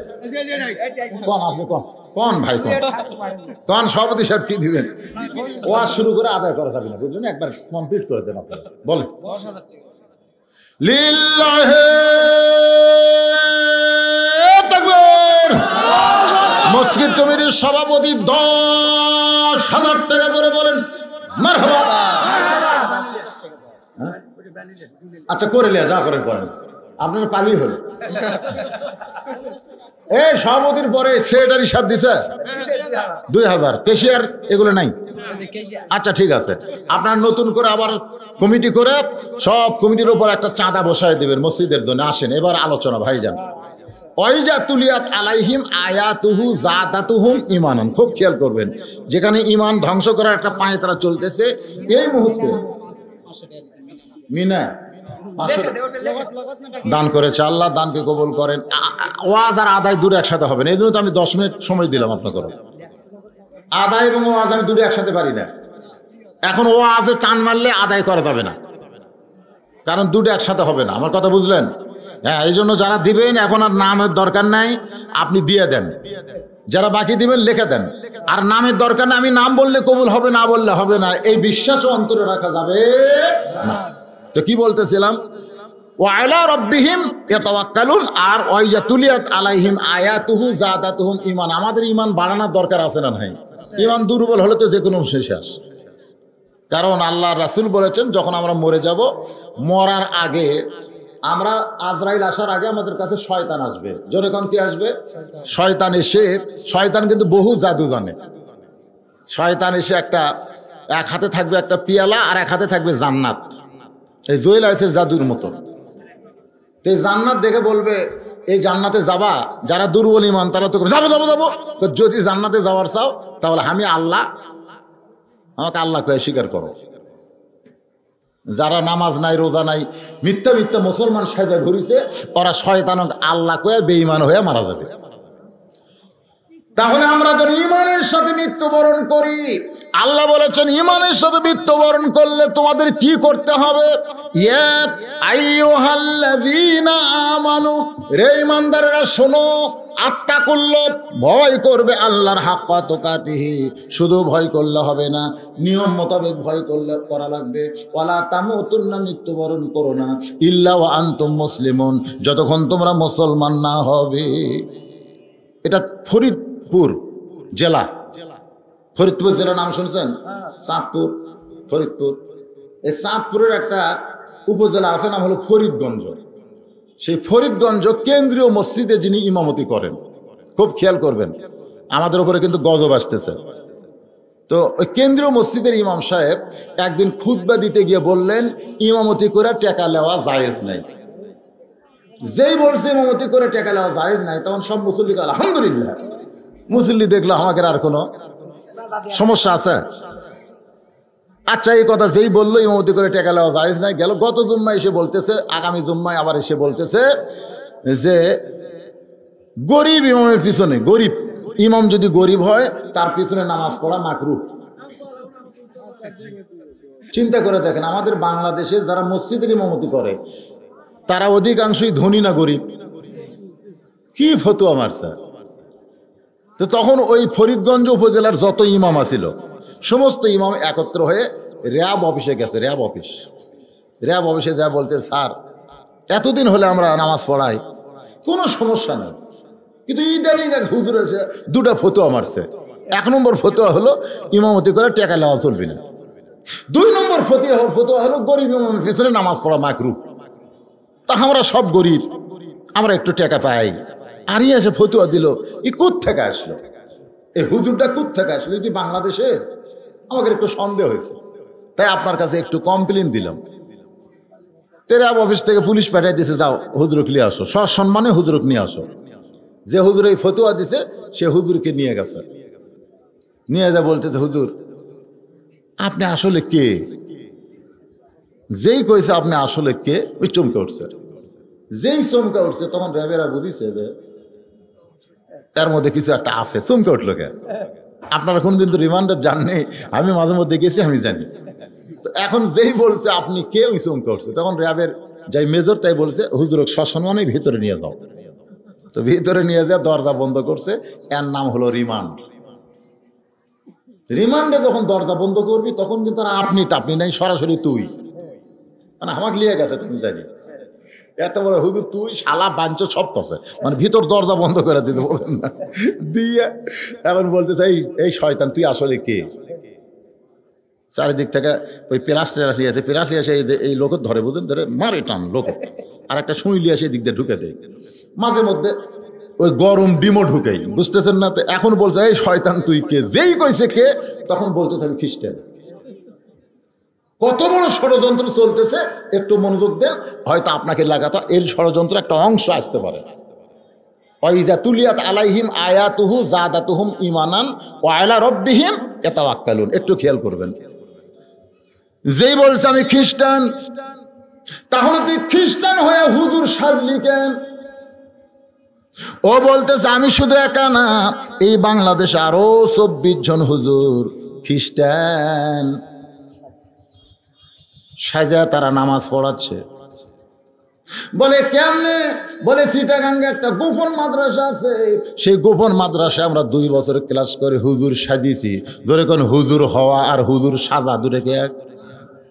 ভাই কি দিবেন? ওয়াজ শুরু করে আদায় করা যাবে না একবার কমপ্লিট করে দেন আপনি মসজিদ সভাপতি দশ হাজার টাকা করে বলেন। হ্যাঁ? আচ্ছা করে লিয়া যা করেন করেন। আপনার পালি হল। এই সভাপতির পরে সেক্রেটারি সাহেব দিছে? দুই হাজার। কেশিয়ার এগুলো নাই? আচ্ছা ঠিক আছে। আপনার নতুন করে আবার কমিটি করে সব কমিটির উপর একটা চাঁদা বসায় দেবেন মসজিদের জন্য। আসেন, এবার আলোচনা, ভাইজান। ওইজা তুলিয়াত আলাইহিম আয়াতুহু জাতাতুহুম ইমানান খুব খেয়াল করবেন, যেখানে ইমান ধ্বংস করার একটা পায়ে তারা চলতেছে, এই মুহূর্তে মিনা দান করেছে আল্লাহ দানকে কবুল করেন? ওয়াজ আর আদায় দূরে একসাথে হবে না। এই জন্য তো আমি দশ মিনিট সময় দিলাম আপনাকে। আদায় এবং ওয়াজ আমি দূরে একসাথে পারি না। এখন ও ওয়াজে টান মারলে আদায় করা যাবে না। কারণ দুটো একসাথে হবে না। আমার কথা বুঝলেন? হ্যাঁ এই জন্য যারা দিবেন এখন আর নামের দরকার নাই। আপনি দিয়ে দেন। যারা বাকি দিবেন লিখে দেন। আর নামের দরকার না আমি নাম বললে কবুল হবে না বললে হবে না। এই বিশ্বাসও অন্তরে রাখা যাবে না। তো কি বলতেছিলাম? ও আলা রব্বিহিম ইয়াতাওয়াক্কালুন, আর ওয়াইজা তুলিয়াত আলাইহিম আয়াতুহু জাদাতুহুম ঈমান। আমাদের ঈমান বাড়ানোর দরকার আছে না নাই? ঈমান দুর্বল হলে তো যে কোনো শেষ কারণ আল্লাহ রাসূল বলেছেন, যখন আমরা মরে যাব, মরার আগে আমরা আজরাইল আসার আগে আমাদের কাছে শয়তান আসবে। কোন কি আসবে? শয়তান এসে, শয়তান কিন্তু বহু জাদু জানে। শয়তান এসে একটা, এক হাতে থাকবে একটা পিয়ালা, আর এক হাতে থাকবে জান্নাত। এই জুয়েল আইসের জাদুর মতো। তো জান্নাত দেখে বলবে, এই জান্নাতে যাবা? যারা দুর্বল ইমান, তারা তো যাব যাব যাব। যদি জান্নাতে যাওয়ার চাও, তাহলে আমি আল্লাহ, আমাকে আল্লাহ কয়ে স্বীকার করো। যারা নামাজ নাই, রোজা নাই, মিথ্যা মিথ্যা মুসলমান সাজা ঘুরিছে, ওরা শয়তানক আল্লাহ কয়ে বেঈমান হয়ে মারা যাবে। তাহলে আমরা যদি ইমানের সাথে মৃত্যুবরণ করি, আল্লাহ বলেছেন ইমানের সাথে মৃত্যুবরণ করলে তোমাদের কি করতে হবে? রে ইমানদারেরা শোনো আত্মা করল ভয় করবে আল্লাহর হাক্কা তোকাতিহি, শুধু ভয় করলে হবে না, নিয়ম মোতাবেক ভয় করলে, করা লাগবে। ওয়ালা তামুতুন্না, মৃত্যুবরণ করো না। ইল্লা ওয়া আনতুম মুসলিমুন, যতক্ষণ তোমরা মুসলমান না হবে। এটা ফরিদপুর জেলা। ফরিদপুর জেলার নাম শুনছেন? চাঁদপুর। ফরিদপুর। এই চাঁদপুরের একটা উপজেলা আছে নাম হলো ফরিদগঞ্জ। সেই ফরিদগঞ্জ কেন্দ্রীয় মসজিদে যিনি ইমামতি করেন খুব খেয়াল করবেন আমাদের উপরে কিন্তু গজব আসতেছে। তো ওই কেন্দ্রীয় মসজিদের ইমাম সাহেব একদিন খুতবা দিতে গিয়ে বললেন ইমামতি করে টেকা নেওয়া জায়েজ নাই। যেই বলছে ইমামতি করে টেকা নেওয়া জায়েজ নাই তখন সব মুসল্লি কয়, আলহামদুলিল্লাহ। মুসল্লি দেখল, আমাকে আর কোনো সমস্যা আছে? আচ্ছা এই কথা যেই বলল ইমতি করে টেকা নেওয়া জায়েজ নাই। গেল গত জুম্মায় এসে বলতেছে, আগামী জুম্মায় আবার এসে বলতেছে যে, গরিব ইমামের পিছনে, গরিব ইমাম যদি গরিব হয়, তার পিছনে নামাজ পড়া মাকরু চিন্তা করে দেখেন, আমাদের বাংলাদেশে যারা মসজিদের ইমামতি করে, তারা অধিকাংশই ধনী না গরিব? কি ফতুয়া মারছে? তো তখন ওই ফরিদগঞ্জ উপজেলার যত ইমাম আছিল, সমস্ত ইমাম একত্র হয়ে র্যাব অফিসে গেছে, র্যাব অফিস। র্যাব অফিসে যা বলতে স্যার, এতদিন হলে আমরা নামাজ পড়াই। কোনো সমস্যা নেই। কিন্তু ইদানিং এক হুজুর এসে দুটা ফতুয়া মারছে। এক নম্বর ফতুয়া হলো, ইমামতি করে টেকা নেওয়া চলবে না। দুই নম্বর ফতুয়া ফতুয়া হলো গরিব ইমামের পিছনে নামাজ পড়া মাকরু। তা আমরা সব গরিব, আমরা একটু টাকা পাই। আর ই এসে ফতুয়া দিল ই থেকে আসলো? এই হুজুরটা কুত থেকে আসলো কি বাংলাদেশে? আমাকে একটু সন্দেহ হয়েছে। তাই আপনার কাছে একটু কমপ্লেন দিলাম। তেরাব অফিস থেকে পুলিশ পাঠিয়ে দিয়েছে যাও, হুজুরক নিয়ে আসো। সসম্মানে হুজুরক নিয়ে আসো। যে হুজুর এই ফতুয়া দিছে, সে হুজুরকে নিয়ে গেছে। নিয়ে যা বলতেছে, হুজুর, আপনি আসলে কে? যেই কইছে, আপনি আসলে কে? ওই চমকে উঠছে। যেই চমকে উঠছে তখন র্যাবেরা বুঝিছে যে তার মধ্যে কিছু একটা আছে। চমকে উঠল কে আপনারা কোনদিন তো রিমান্ডার জাননি আমি মাঝে মধ্যে গেছি, আমি জানি। তো এখন যেই বলছে, আপনি কে ওই চমকে উঠছে। তখন র্যাবের যাই মেজর, তাই বলছে হুজুরক সসম্মানে ভিতরে নিয়ে যাও। তো ভিতরে নিয়ে যা দরজা বন্ধ করছে। এর নাম হলো রিমান্ড রিমান্ডে যখন দরজা বন্ধ করবি, তখন কিন্তু আপনি তাপনি নাই, সরাসরি তুই। মানে আমাকে লিয়ে গেছে, তুমি জানি। এত বড় হুদু, তুই শালা বাঞ্চ সব কছে মানে ভিতর দরজা বন্ধ করে দিতে বলেন না। দিয়ে এখন বলতে চাই এই শয়তান, তুই আসলে কে? চারিদিক থেকে ওই পেলাস টেলাস আছে লিয়ে আসে এই- এই লোক ধরে, বুঝলেন? ধরে মারে টান লোক। আর একটা সুই লিয়ে আসে এই দিক দিয়ে ঢুকে দেয়। মাঝে মধ্যে ওই গরম ডিমও ঢুকেই বুঝতেছেন না? তো এখন বলছে, এই শয়তান, তুই কে? যেই কইছে কে, তখন বলতে থাকি খ্রিস্টান। কত বড় ষড়যন্ত্র চলতেছে, একটু মনোযোগ দেন। হয়তো আপনাকে লাগাতো এর ষড়যন্ত্র একটা অংশ আসতে পারে। ওয়াইজা তুলিয়াত আলাইহিম আয়াতুহু জাদাতুহুম ইমানান ওয়া আলা রব্বিহিম ইয়াতাওয়াক্কালুন। একটু খেয়াল করবেন। যেই বলছে আমি খ্রিস্টান, তাহলে তুই খ্রিস্টান হয়ে হুজুর সাজলি কেন? ও বলতেছে, আমি শুধু একা না, এই বাংলাদেশে আরও চব্বিশ জন হুজুর খ্রিস্টান। সাজা তারা নামাজ পড়াচ্ছে। বলে, কেমনে? বলে সিটাগাঙ্গে একটা গোপন মাদ্রাসা আছে। সেই গোপন মাদ্রাসা আমরা দুই বছর ক্লাস করে হুজুর সাজিয়েছি। ধরে কোন হুজুর হওয়া আর হুজুর সাজা দূরে এক?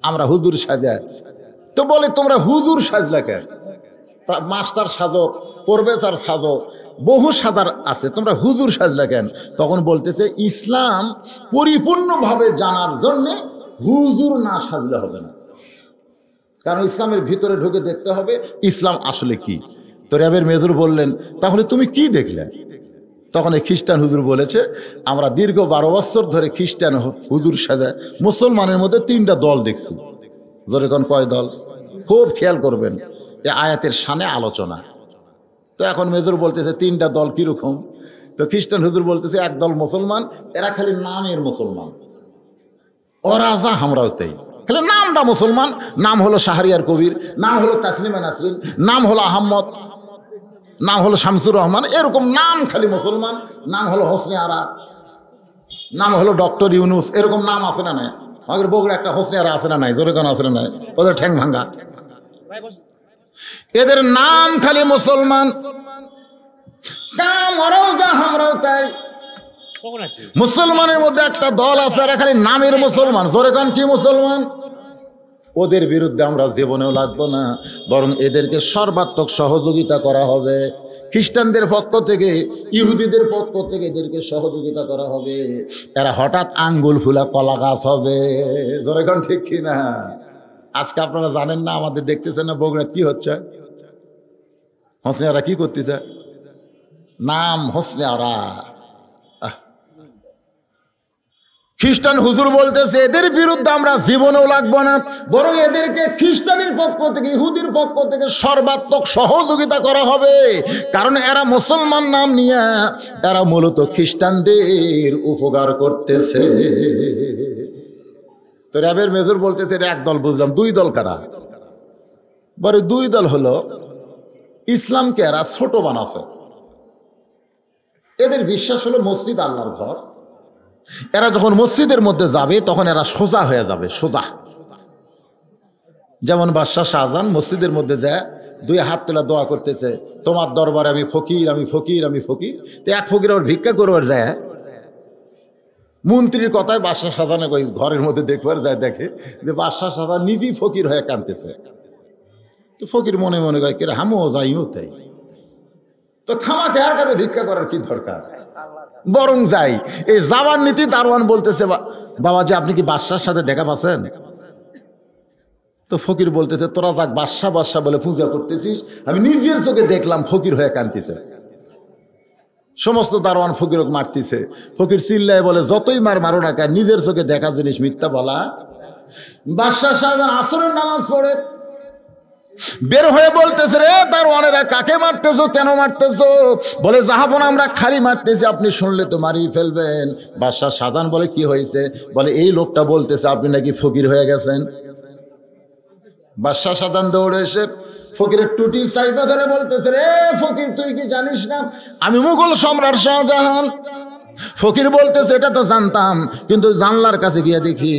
আমরা হুজুর সাজা। তো বলে, তোমরা হুজুর সাজলা কেন? মাস্টার সাজো, প্রফেসর সাজো, বহু সাজার আছে, তোমরা হুজুর সাজলা কেন? তখন বলতেছে, ইসলাম পরিপূর্ণভাবে জানার জন্যে হুজুর না সাজলে হবে না। কারণ ইসলামের ভিতরে ঢুকে দেখতে হবে, ইসলাম আসলে কি? তো র্যাবের মেজর বললেন, তাহলে তুমি কি দেখলে? তখন এই খ্রিস্টান হুজুর বলেছে, আমরা দীর্ঘ বারো বছর ধরে খ্রিস্টান হুজুর সাজা, মুসলমানের মধ্যে তিনটা দল দেখছি। যেরকম কয় দল? খুব খেয়াল করবেন, এ আয়াতের সানে আলোচনা। তো এখন মেজর বলতেছে, তিনটা দল কীরকম? তো খ্রিস্টান হুজুর বলতেছে, এক দল মুসলমান, এরা খালি নামের মুসলমান। ওরা যা, আমরাও তাই। খালি নামটা মুসলমান, নাম হলো শাহরিয়ার কবির, নাম হলো তাসলিমা নাসরিন, নাম হলো আহম্মদ, নাম হলো শামসুর রহমান, এরকম নাম খালি মুসলমান, নাম হলো হোসনে আরা, নাম হলো ডক্টর ইউনুস, এরকম নাম আছে না নাই? আমাদের বগুড়া একটা হোসনে আরা আছে না নাই? জোরে কোন আছে না নাই? ওদের ঠ্যাং ভাঙ্গা। এদের নাম খালি মুসলমান। কাম যা তাই মুসলমানের মধ্যে একটা দল আছে আর খালি নামের মুসলমান। জোরে কান, কি মুসলমান? ওদের বিরুদ্ধে আমরা জীবনেও লাগবো না, বরং এদেরকে সর্বাত্মক সহযোগিতা করা হবে। খ্রিস্টানদের পক্ষ থেকে, ইহুদিদের পক্ষ থেকে এদেরকে সহযোগিতা করা হবে। এরা হঠাৎ আঙ্গুল ফুলা কলা গাছ হবে। ধরে কান, ঠিক কি না? আজকে আপনারা জানেন না, আমাদের দেখতেছেন না বগুড়া কি হচ্ছে? হোসনে আরা কি করতেছে? নাম হোসনে আরা। খ্রিস্টান হুজুর বলতেছে, এদের বিরুদ্ধে আমরা জীবনেও লাগবো না। বরং এদেরকে খ্রিস্টানের পক্ষ থেকে, ইহুদির পক্ষ থেকে সর্বাত্মক সহযোগিতা করা হবে। কারণ এরা মুসলমান নাম নিয়ে, এরা মূলত খ্রিস্টানদের উপকার করতেছে। তো র্যাবের মেজর বলতেছে, এটা এক দল বুঝলাম। দুই দল কারা? বলে, দুই দল হলো ইসলামকে এরা ছোট বানাছে। এদের বিশ্বাস হলো মসজিদ আল্লাহর ঘর। এরা যখন মসজিদের মধ্যে যাবে, তখন এরা সোজা হয়ে যাবে, সোজা। যেমন বাদশাহ শাহজাহান মসজিদের মধ্যে যায় দুই হাত তোলা দোয়া করতেছে, তোমার দরবারে আমি ফকির আমি ফকির আমি ফকির। তো এক ফকির ওর ভিক্ষা করবার যায় মন্ত্রীর কথায় বাদশাহ সাজানে ওই ঘরের মধ্যে দেখবার যায়, দেখে যে বাদশাহ সাজান নিজেই ফকির হয়ে কাঁদতেছে। তো ফকির মনে মনে কয়, কিরে হামও যাইও তাই। তো খামাকে আর কাছে ভিক্ষা করার কি দরকার? বরং যাই। এই যাওয়ার নীতি দারোয়ান বলতেছে বাবাজি, আপনি কি বাদশার সাথে দেখা পাচ্ছেন? তো ফকির বলতেছে, তোরা যাক বাদশা বাদশা বলে পূজা করতেছিস। আমি নিজের চোখে দেখলাম ফকির হয়ে কানতেছে সমস্ত দারোয়ান ফকিরক মারতেছে। ফকির চিল্লায় বলে, যতই মার, মারো না কেন, নিজের চোখে দেখা জিনিস মিথ্যা বলা। বাদশাহ সাহেব আসরের নামাজ পড়ে। বের হয়ে বলতেছে, রে দারোয়ানেরা, কাকে মারতেছো? কেন মারতেছো? বলে যাহাবন আমরা খালি মারতেছি, আপনি শুনলে তো মারিয়ে ফেলবেন। বাদশাহ সাজান বলে, কি হয়েছে? বলে, এই লোকটা বলতেছে, আপনি নাকি ফকির হয়ে গেছেন? বাদশাহ সাজান দৌড়ে এসে ফকিরের টুটি চাইবা ধরে বলতেছে, রে ফকির, তুই কি জানিস না? আমি মুঘল সম্রাট শাহজাহান। ফকির বলতেছে, এটা তো জানতাম, কিন্তু জানলার কাছে গিয়ে দেখি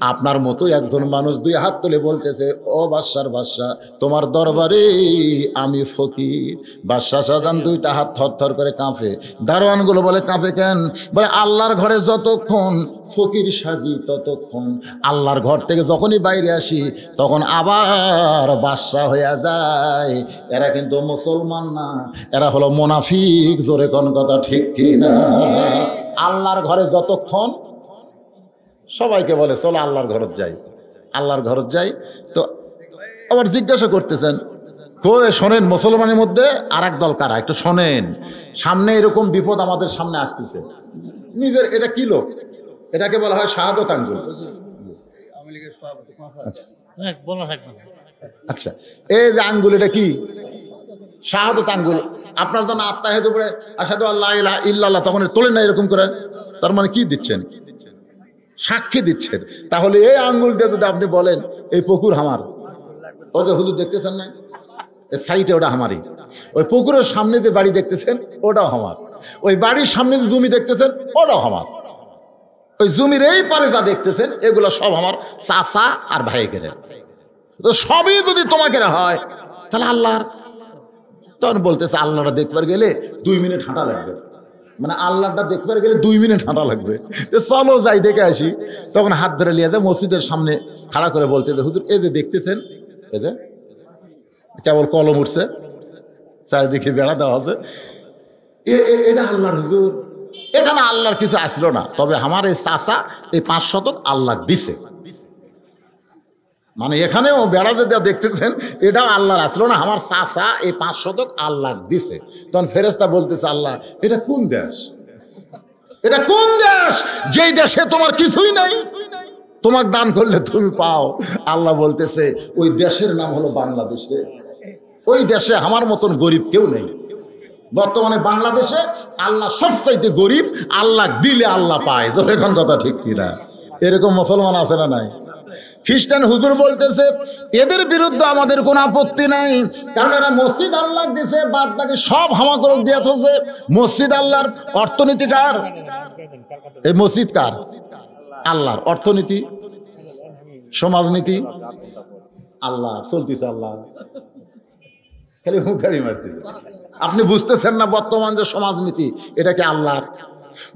আপনার মতো একজন মানুষ দুই হাত তুলে বলতেছে, ও বাদশার বাদশাহ তোমার দরবারে আমি ফকির। বাদশাহ সাজান দুইটা হাত থর থর করে কাঁপে। দারোয়ানগুলো বলে, কাঁপে কেন? বলে, আল্লাহর ঘরে যতক্ষণ ফকির সাজি ততক্ষণ। আল্লাহর ঘর থেকে যখনই বাইরে আসি, তখন আবার বাদশাহ হয়ে যায়। এরা কিন্তু মুসলমান না, এরা হলো মোনাফিক, জোরে কোন কথা ঠিক কি না? আল্লাহর ঘরে যতক্ষণ সবাইকে বলে, চলো আল্লাহর ঘরত যাই। আল্লাহর ঘরত যাই, তো আবার জিজ্ঞাসা করতেছেন, কই শোনেন, মুসলমানের মধ্যে আর এক দল কারা? একটু শোনেন। সামনে এরকম বিপদ আমাদের সামনে আসতেছে। নিজের, এটা কি লোক? এটাকে বলা হয় শাহাদত আঙ্গুল না আচ্ছা এই যে আঙ্গুল এটা কি? শাহাদত আঙ্গুল আপনার যখন আত্মা হেতু পড়ে আসাদু আল্লাহ ইল্লাল্লাহ তখন তোলেন না এরকম করে। তার মানে কি দিচ্ছেন? সাক্ষী দিচ্ছেন। তাহলে এই আঙ্গুল দিয়ে যদি আপনি বলেন এই পুকুর আমার। ও যে হুজুর দেখতেছেন না? এই সাইটে ওটা আমারই। ওই পুকুরের সামনে যে বাড়ি দেখতেছেন ওটাও আমার। ওই বাড়ির সামনে যে জমি দেখতেছেন ওটাও আমার। ওই জমির এই পারে যা দেখতেছেন, এগুলো সব আমার চাচা আর ভাইয়ের তো সবই যদি তোমাকে হয়, তাহলে আল্লাহর তখন বলতেছে, আল্লাহটা দেখবার গেলে দুই মিনিট হাঁটা লাগবে। মানে আল্লাহটা দেখবার গেলে দুই মিনিট হাঁটা লাগবে। তো চলো যাই, দেখে আসি। তখন হাত ধরে নিয়ে যায়, মসজিদের সামনে খাড়া করে বলতে হুজুর, এই যে দেখতেছেন, এই যে কেবল কলম উঠছে, চারিদিকে বেড়া দেওয়া আছে। এটা আল্লাহর হুজুর? এখানে আল্লাহর কিছু আসলো না। তবে আমার এই চাষা এই পাঁচ শতক আল্লাহ দিছে। মানে এখানেও বেড়াতে দেওয়া দেখতেছেন, এটাও আল্লাহর আসলো না। আমার চাষা এই পাঁচ শতক আল্লাহ দিছে। তখন ফেরেস্তা বলতেছে, আল্লাহ, এটা কোন দেশ? এটা কোন দেশ? যেই দেশে তোমার কিছুই নাই। তোমাক দান করলে তুমি পাও। আল্লাহ বলতেছে, ওই দেশের নাম হলো বাংলাদেশে ওই দেশে আমার মতন গরিব কেউ নেই। বর্তমানে বাংলাদেশে আল্লাহ সবচাইতে গরিব, আল্লাহ দিলে আল্লাহ পায়। তোর এখন কথা ঠিক কিনা? এরকম মুসলমান আছে না নাই? খ্রিস্টান হুজুর বলতেছে, এদের বিরুদ্ধে আমাদের কোনো আপত্তি নাই। কারণ এরা মসজিদ আল্লাহ দিছে বাদ বাকি সব হামাকরক দিয়ে থছে মসজিদ আল্লাহর অর্থনীতি কার? এই মসজিদ কার? আল্লাহর অর্থনীতি, সমাজনীতি। আল্লাহ, চলতেছে আল্লাহ। খালি হুঁকারি মারতেছে। আপনি বুঝতেছেন না বর্তমান যে সমাজনীতি এটাকে আল্লাহর?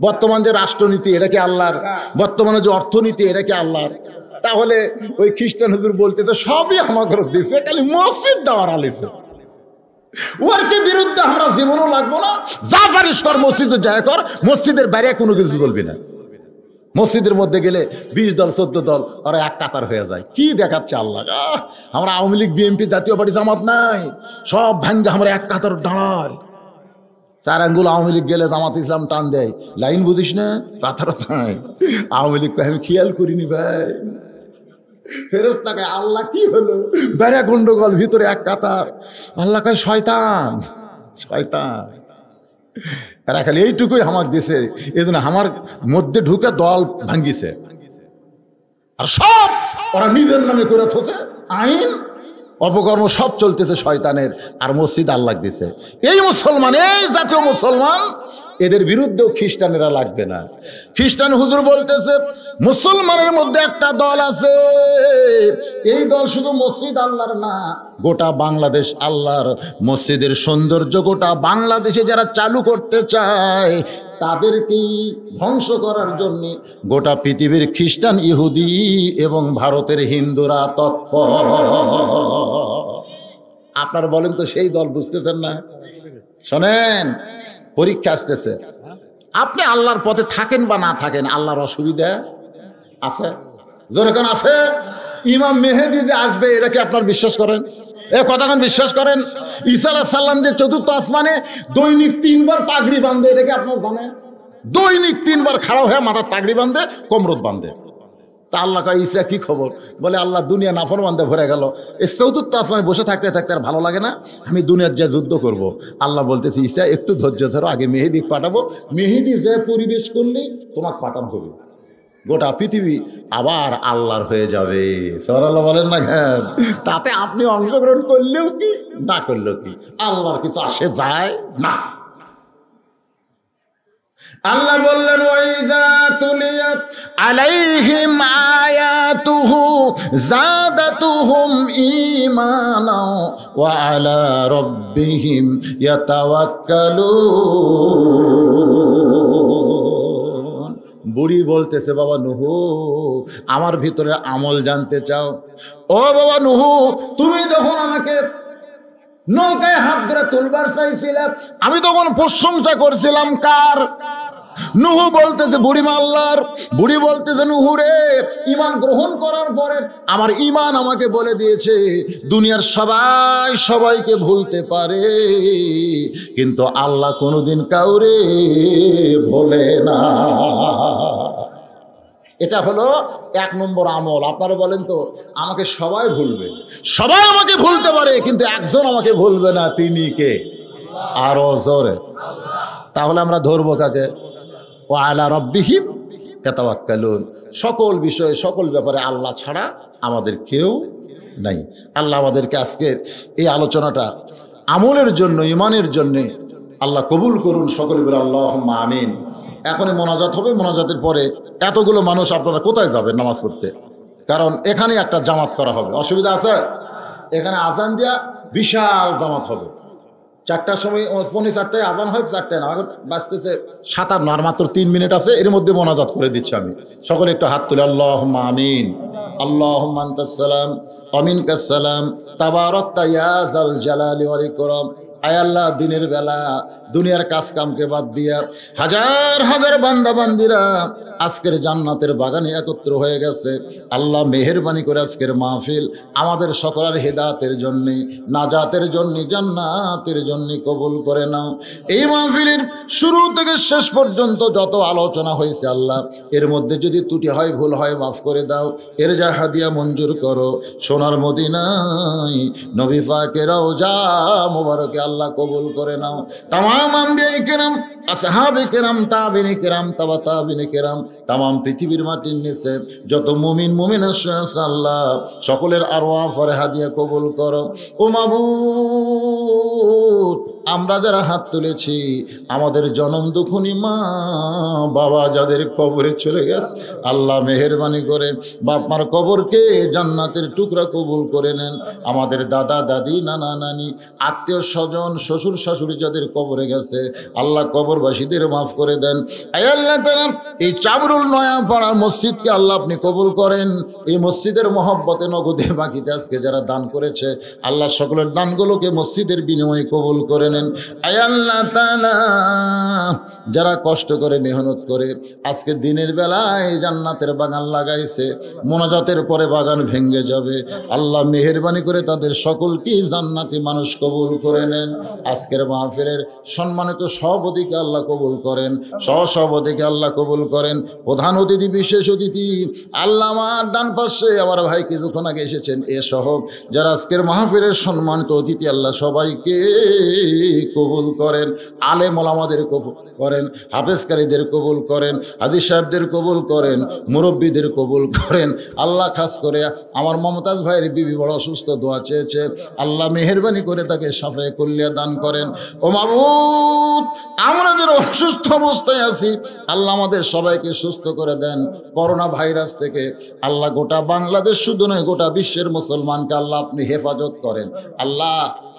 বর্তমান যে রাষ্ট্রনীতি এটাকে আল্লাহর? বর্তমানে যে অর্থনীতি এটাকে আল্লাহর? তাহলে ওই খ্রিস্টান হুজুর বলতে তো সবই আমাকে দিছে খালি মসজিদ ডাওয়ার আলিছে বিরুদ্ধে আমরা জীবনও লাগবো না, যা পারিস কর, মসজিদে যায় কর, মসজিদের বাইরে কোনো কিছু চলবি না। মসজিদের মধ্যে গেলে বিশ দল, চোদ্দ দল, ওরা এক কাতার হয়ে যায়। কি দেখাচ্ছে আল্লাহ? আমরা Awami League, BNP Jatiya Party Jamaat নাই। সব ভাঙ্গে আমরা এক কাতার দাঁড়ায় চার আঙ্গুল আওয়ামী লীগ গেলে জামাত ইসলাম টান দেয়। লাইন বুঝিস না? কাতার আওয়ামী লীগ আমি খেয়াল করিনি ভাই। ফেরত তাকে আল্লাহ কি হলো? বেড়া গন্ডগোল, ভিতরে এক কাতার। আল্লাহ কয়, শয়তান শয়তান। এরা খালি এইটুকুই আমাকে দিছে। এই জন্য আমার মধ্যে ঢুকে দল ভাঙ্গিছে। আর সব ওরা নিজের নামে করে থাকে আইন অপকর্ম সব চলতেছে শয়তানের, আর মসজিদ আল্লাহ দিছে। এই মুসলমান, এই জাতীয় মুসলমান, এদের বিরুদ্ধেও খ্রিস্টানেরা লাগবে না। খ্রিস্টান হুজুর বলতেছে, মুসলমানের মধ্যে একটা দল আছে। এই দল শুধু মসজিদ আল্লাহর না, গোটা বাংলাদেশ আল্লাহর মসজিদের সৌন্দর্য, গোটা বাংলাদেশে যারা চালু করতে চায় তাদেরকেই ধ্বংস করার জন্যে গোটা পৃথিবীর খ্রিস্টান, ইহুদি এবং ভারতের হিন্দুরা তৎপর। আপনার বলেন তো সেই দল বুঝতেছেন না? শোনেন, পরীক্ষা আসতেছে। আপনি আল্লাহর পথে থাকেন বা না থাকেন, আল্লাহর অসুবিধা আছে? যেরকম আছে? ইমাম মেহেদি যে আসবে, এটা কি আপনার বিশ্বাস করেন? এ কতক্ষণ বিশ্বাস করেন? ঈসা সাল্লাম যে চতুর্থ আসমানে দৈনিক তিনবার পাগড়ি বাঁধে এটাকে আপনার জানেন? দৈনিক তিনবার খাড়া হয়ে মাথার পাগড়ি বাঁধে কমরত বাঁধে। তা আল্লাহ কয়, ঈসা, কি খবর? বলে, আল্লাহ দুনিয়া নাফর বান্ধে ভরে গেল। এই চতুর্থ আসমানে বসে থাকতে থাকতে আর ভালো লাগে না। আমি দুনিয়ার যে যুদ্ধ করব। আল্লাহ বলতেছি, ঈসা, একটু ধৈর্য ধরো, আগে মেহেদি পাঠাবো। মেহেদি যে পরিবেশ করলে তোমাকে পাঠানো হবে। গোটা পৃথিবী আবার আল্লাহর হয়ে যাবে। সরাল্লাহ বলেন না কেন? তাতে আপনি অংশগ্রহণ করলেও কি, না করলেও কি? আল্লাহর কিছু আসে যায় না। আল্লাহ বললেন, ওয়াইদা তুলিয়াত আলাইহিম আয়াতুহু বুড়ি বলতেছে, বাবা নুহু, আমার ভিতরে আমল জানতে চাও। ও বাবা নুহু, তুমি যখন আমাকে নৌকায় হাত ধরে তুলবার চাইছিলে, আমি তখন প্রশংসা করছিলাম কার? নুহু বলতেছে, বুড়ি মাল্লার বুড়ি বলতেছে নুহু রে ইমান গ্রহণ করার পরে আমার ইমান আমাকে বলে দিয়েছে, দুনিয়ার সবাই সবাইকে ভুলতে পারে, কিন্তু আল্লাহ কোনোদিন কাউরে ভোলে না। এটা হলো এক নম্বর আমল। আপনারা বলেন তো, আমাকে সবাই ভুলবে। সবাই আমাকে ভুলতে পারে, কিন্তু একজন আমাকে ভুলবে না, তিনি কে? আরও জোরে। তাহলে আমরা ধরবো কাকে? ও আলা রব্বিহিম কেতাওয়াক্কালুন সকল বিষয়ে, সকল ব্যাপারে আল্লাহ ছাড়া আমাদের কেউ নাই। আল্লাহ আমাদেরকে আজকের এই আলোচনাটা আমলের জন্য ইমানের জন্যে আল্লাহ কবুল করুন, সকলে বলে আল্লাহ আমিন। এখনই মোনাজাত হবে, মোনাজাতের পরে এতগুলো মানুষ আপনারা কোথায় যাবেন নামাজ পড়তে? কারণ এখানে একটা জামাত করা হবে। অসুবিধা আছে? এখানে আজান দিয়া বিশাল জামাত হবে। চারটার সময় পৌনে চারটায় আজান হয়, চারটায় না, এখন বাঁচতেছে সাতান্ন আর মাত্র তিন মিনিট আছে, এর মধ্যে মোনাজাত করে দিচ্ছি আমি। সকলে একটু হাত তুলে আল্লাহ আমিন আল্লাহ সালাম অমিন কাসালাম তাবারক ইয়াজাল জালালি ওয়াল ইকরাম, আয় আল্লাহ দিনের বেলা দুনিয়ার কাজ কামকে বাদ দিয়া হাজার হাজার বান্দা বান্দিরা আজকের জান্নাতের বাগানে একত্র হয়ে গেছে। আল্লাহ মেহেরবানি করে আজকের মাহফিল আমাদের সকলের হেদাতের জন্যে, নাজাতের জন্যে, জান্নাতের জন্যে কবুল করে নাও। এই মাহফিলের শুরু থেকে শেষ পর্যন্ত যত আলোচনা হয়েছে আল্লাহ, এর মধ্যে যদি ত্রুটি হয়, ভুল হয়, মাফ করে দাও। এর যা হাদিয়া মঞ্জুর করো। সোনার মদিনায় নবী পাকেরাও যা মোবারকে আল্লাহ কবুল করে নাও। তামাম আম্বিয়াই কেরাম আসহাবে কেরাম তাবিনে কেরাম তাবা তাবিনে কেরাম তামাম পৃথিবীর মাটির নিচে। যত মুমিন মুমিন আল্লাহ। সকলের আরও আফারে হাদিয়া কবুল করো। ও মাবুদ আমরা যারা হাত তুলেছি আমাদের জনম দুখুনি মা বাবা যাদের কবরে চলে গেছে আল্লাহ মেহরবানি করে বাপমার কবরকে জান্নাতের টুকরা কবুল করে নেন। আমাদের দাদা দাদি নানা নানি আত্মীয় স্বজন শ্বশুর শাশুড়ি যাদের কবরে গেছে আল্লাহ কবরবাসীদের মাফ করে দেন। আল্লাহ তাআলা, এই চাবরুল মসজিদকে আল্লাহ আপনি কবুল করেন। এই মসজিদের মহব্বতে নগদে বাকিতে আজকে যারা দান করেছে আল্লাহ সকলের দানগুলোকে মসজিদের বিনিময়ে কবুল করে নেন আয়াল্লা তালা যারা কষ্ট করে, মেহনত করে, আজকে দিনের বেলায় জান্নাতের বাগান লাগাইছে, মোনাজাতের পরে বাগান ভেঙ্গে যাবে। আল্লাহ মেহেরবানি করে তাদের সকলকেই জান্নাতি মানুষ কবুল করে নেন। আজকের মাহফিলের সম্মানিত সভাপতিকে আল্লাহ কবুল করেন, সহসভাপতিকে আল্লাহ কবুল করেন, প্রধান অতিথি, বিশেষ অতিথি আল্লাহ আমার ডান পাশে আমার ভাই কিছুক্ষণ আগে এসেছেন, এ সহ যারা আজকের মাহফিলের সম্মানিত অতিথি, আল্লাহ সবাইকে কবুল করেন। আলেম ওলামাদের কবুল করেন। হাফেজকারীদের কবুল করেন, হাজি সাহেবদের কবুল করেন, মুরব্বীদের কবুল করেন। আল্লাহ খাস করে, আমার মমতাজ ভাইয়ের বিবি বড় অসুস্থ, দোয়া চেয়েছে। আল্লাহ মেহরবানি করে তাকে সাফে কল্যাণ দান করেন। ও মাবুদ, আমরা যারা অসুস্থ অবস্থায় আছি, আল্লাহ আমাদের সবাইকে সুস্থ করে দেন। করোনা ভাইরাস থেকে আল্লাহ গোটা বাংলাদেশ শুধু নয়, গোটা বিশ্বের মুসলমানকে আল্লাহ আপনি হেফাজত করেন। আল্লাহ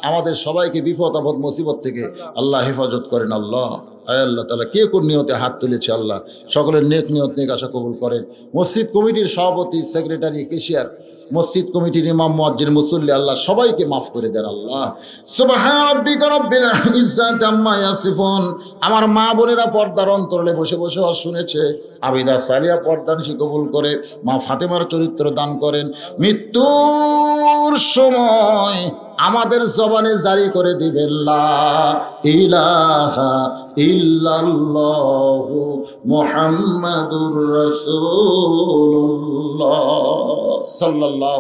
আমাদের সবাইকে বিপদ আপদ মুসিবত থেকে আল্লাহ হেফাজত করেন, আল্লাহ। আয় আল্লাহ তালা কে কোন নিয়তে হাত তুলেছে আল্লাহ? সকলের নেক নিয়ত নেক, আশা কবুল করেন। মসজিদ কমিটির সভাপতি, সেক্রেটারি, কেশিয়ার, মসজিদ কমিটির ইমাম, মুয়াজ্জিন, মুসল্লি, আল্লাহ সবাইকে মাফ করে দেন আল্লাহ। সুবহান আমার মা বোনেরা পর্দার অন্তরালে বসে বসে শুনেছে। আবিদা সালিয়া পর্দানশি কবুল করে, মা ফাতেমার চরিত্র দান করেন। মৃত্যুর সময় আমাদের জবানে জারি করে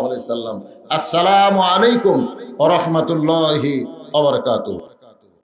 আলাইহি সাল্লাম। আসসালামু আলাইকুম রাহমাতুল্লাহি বারাকাতুহু।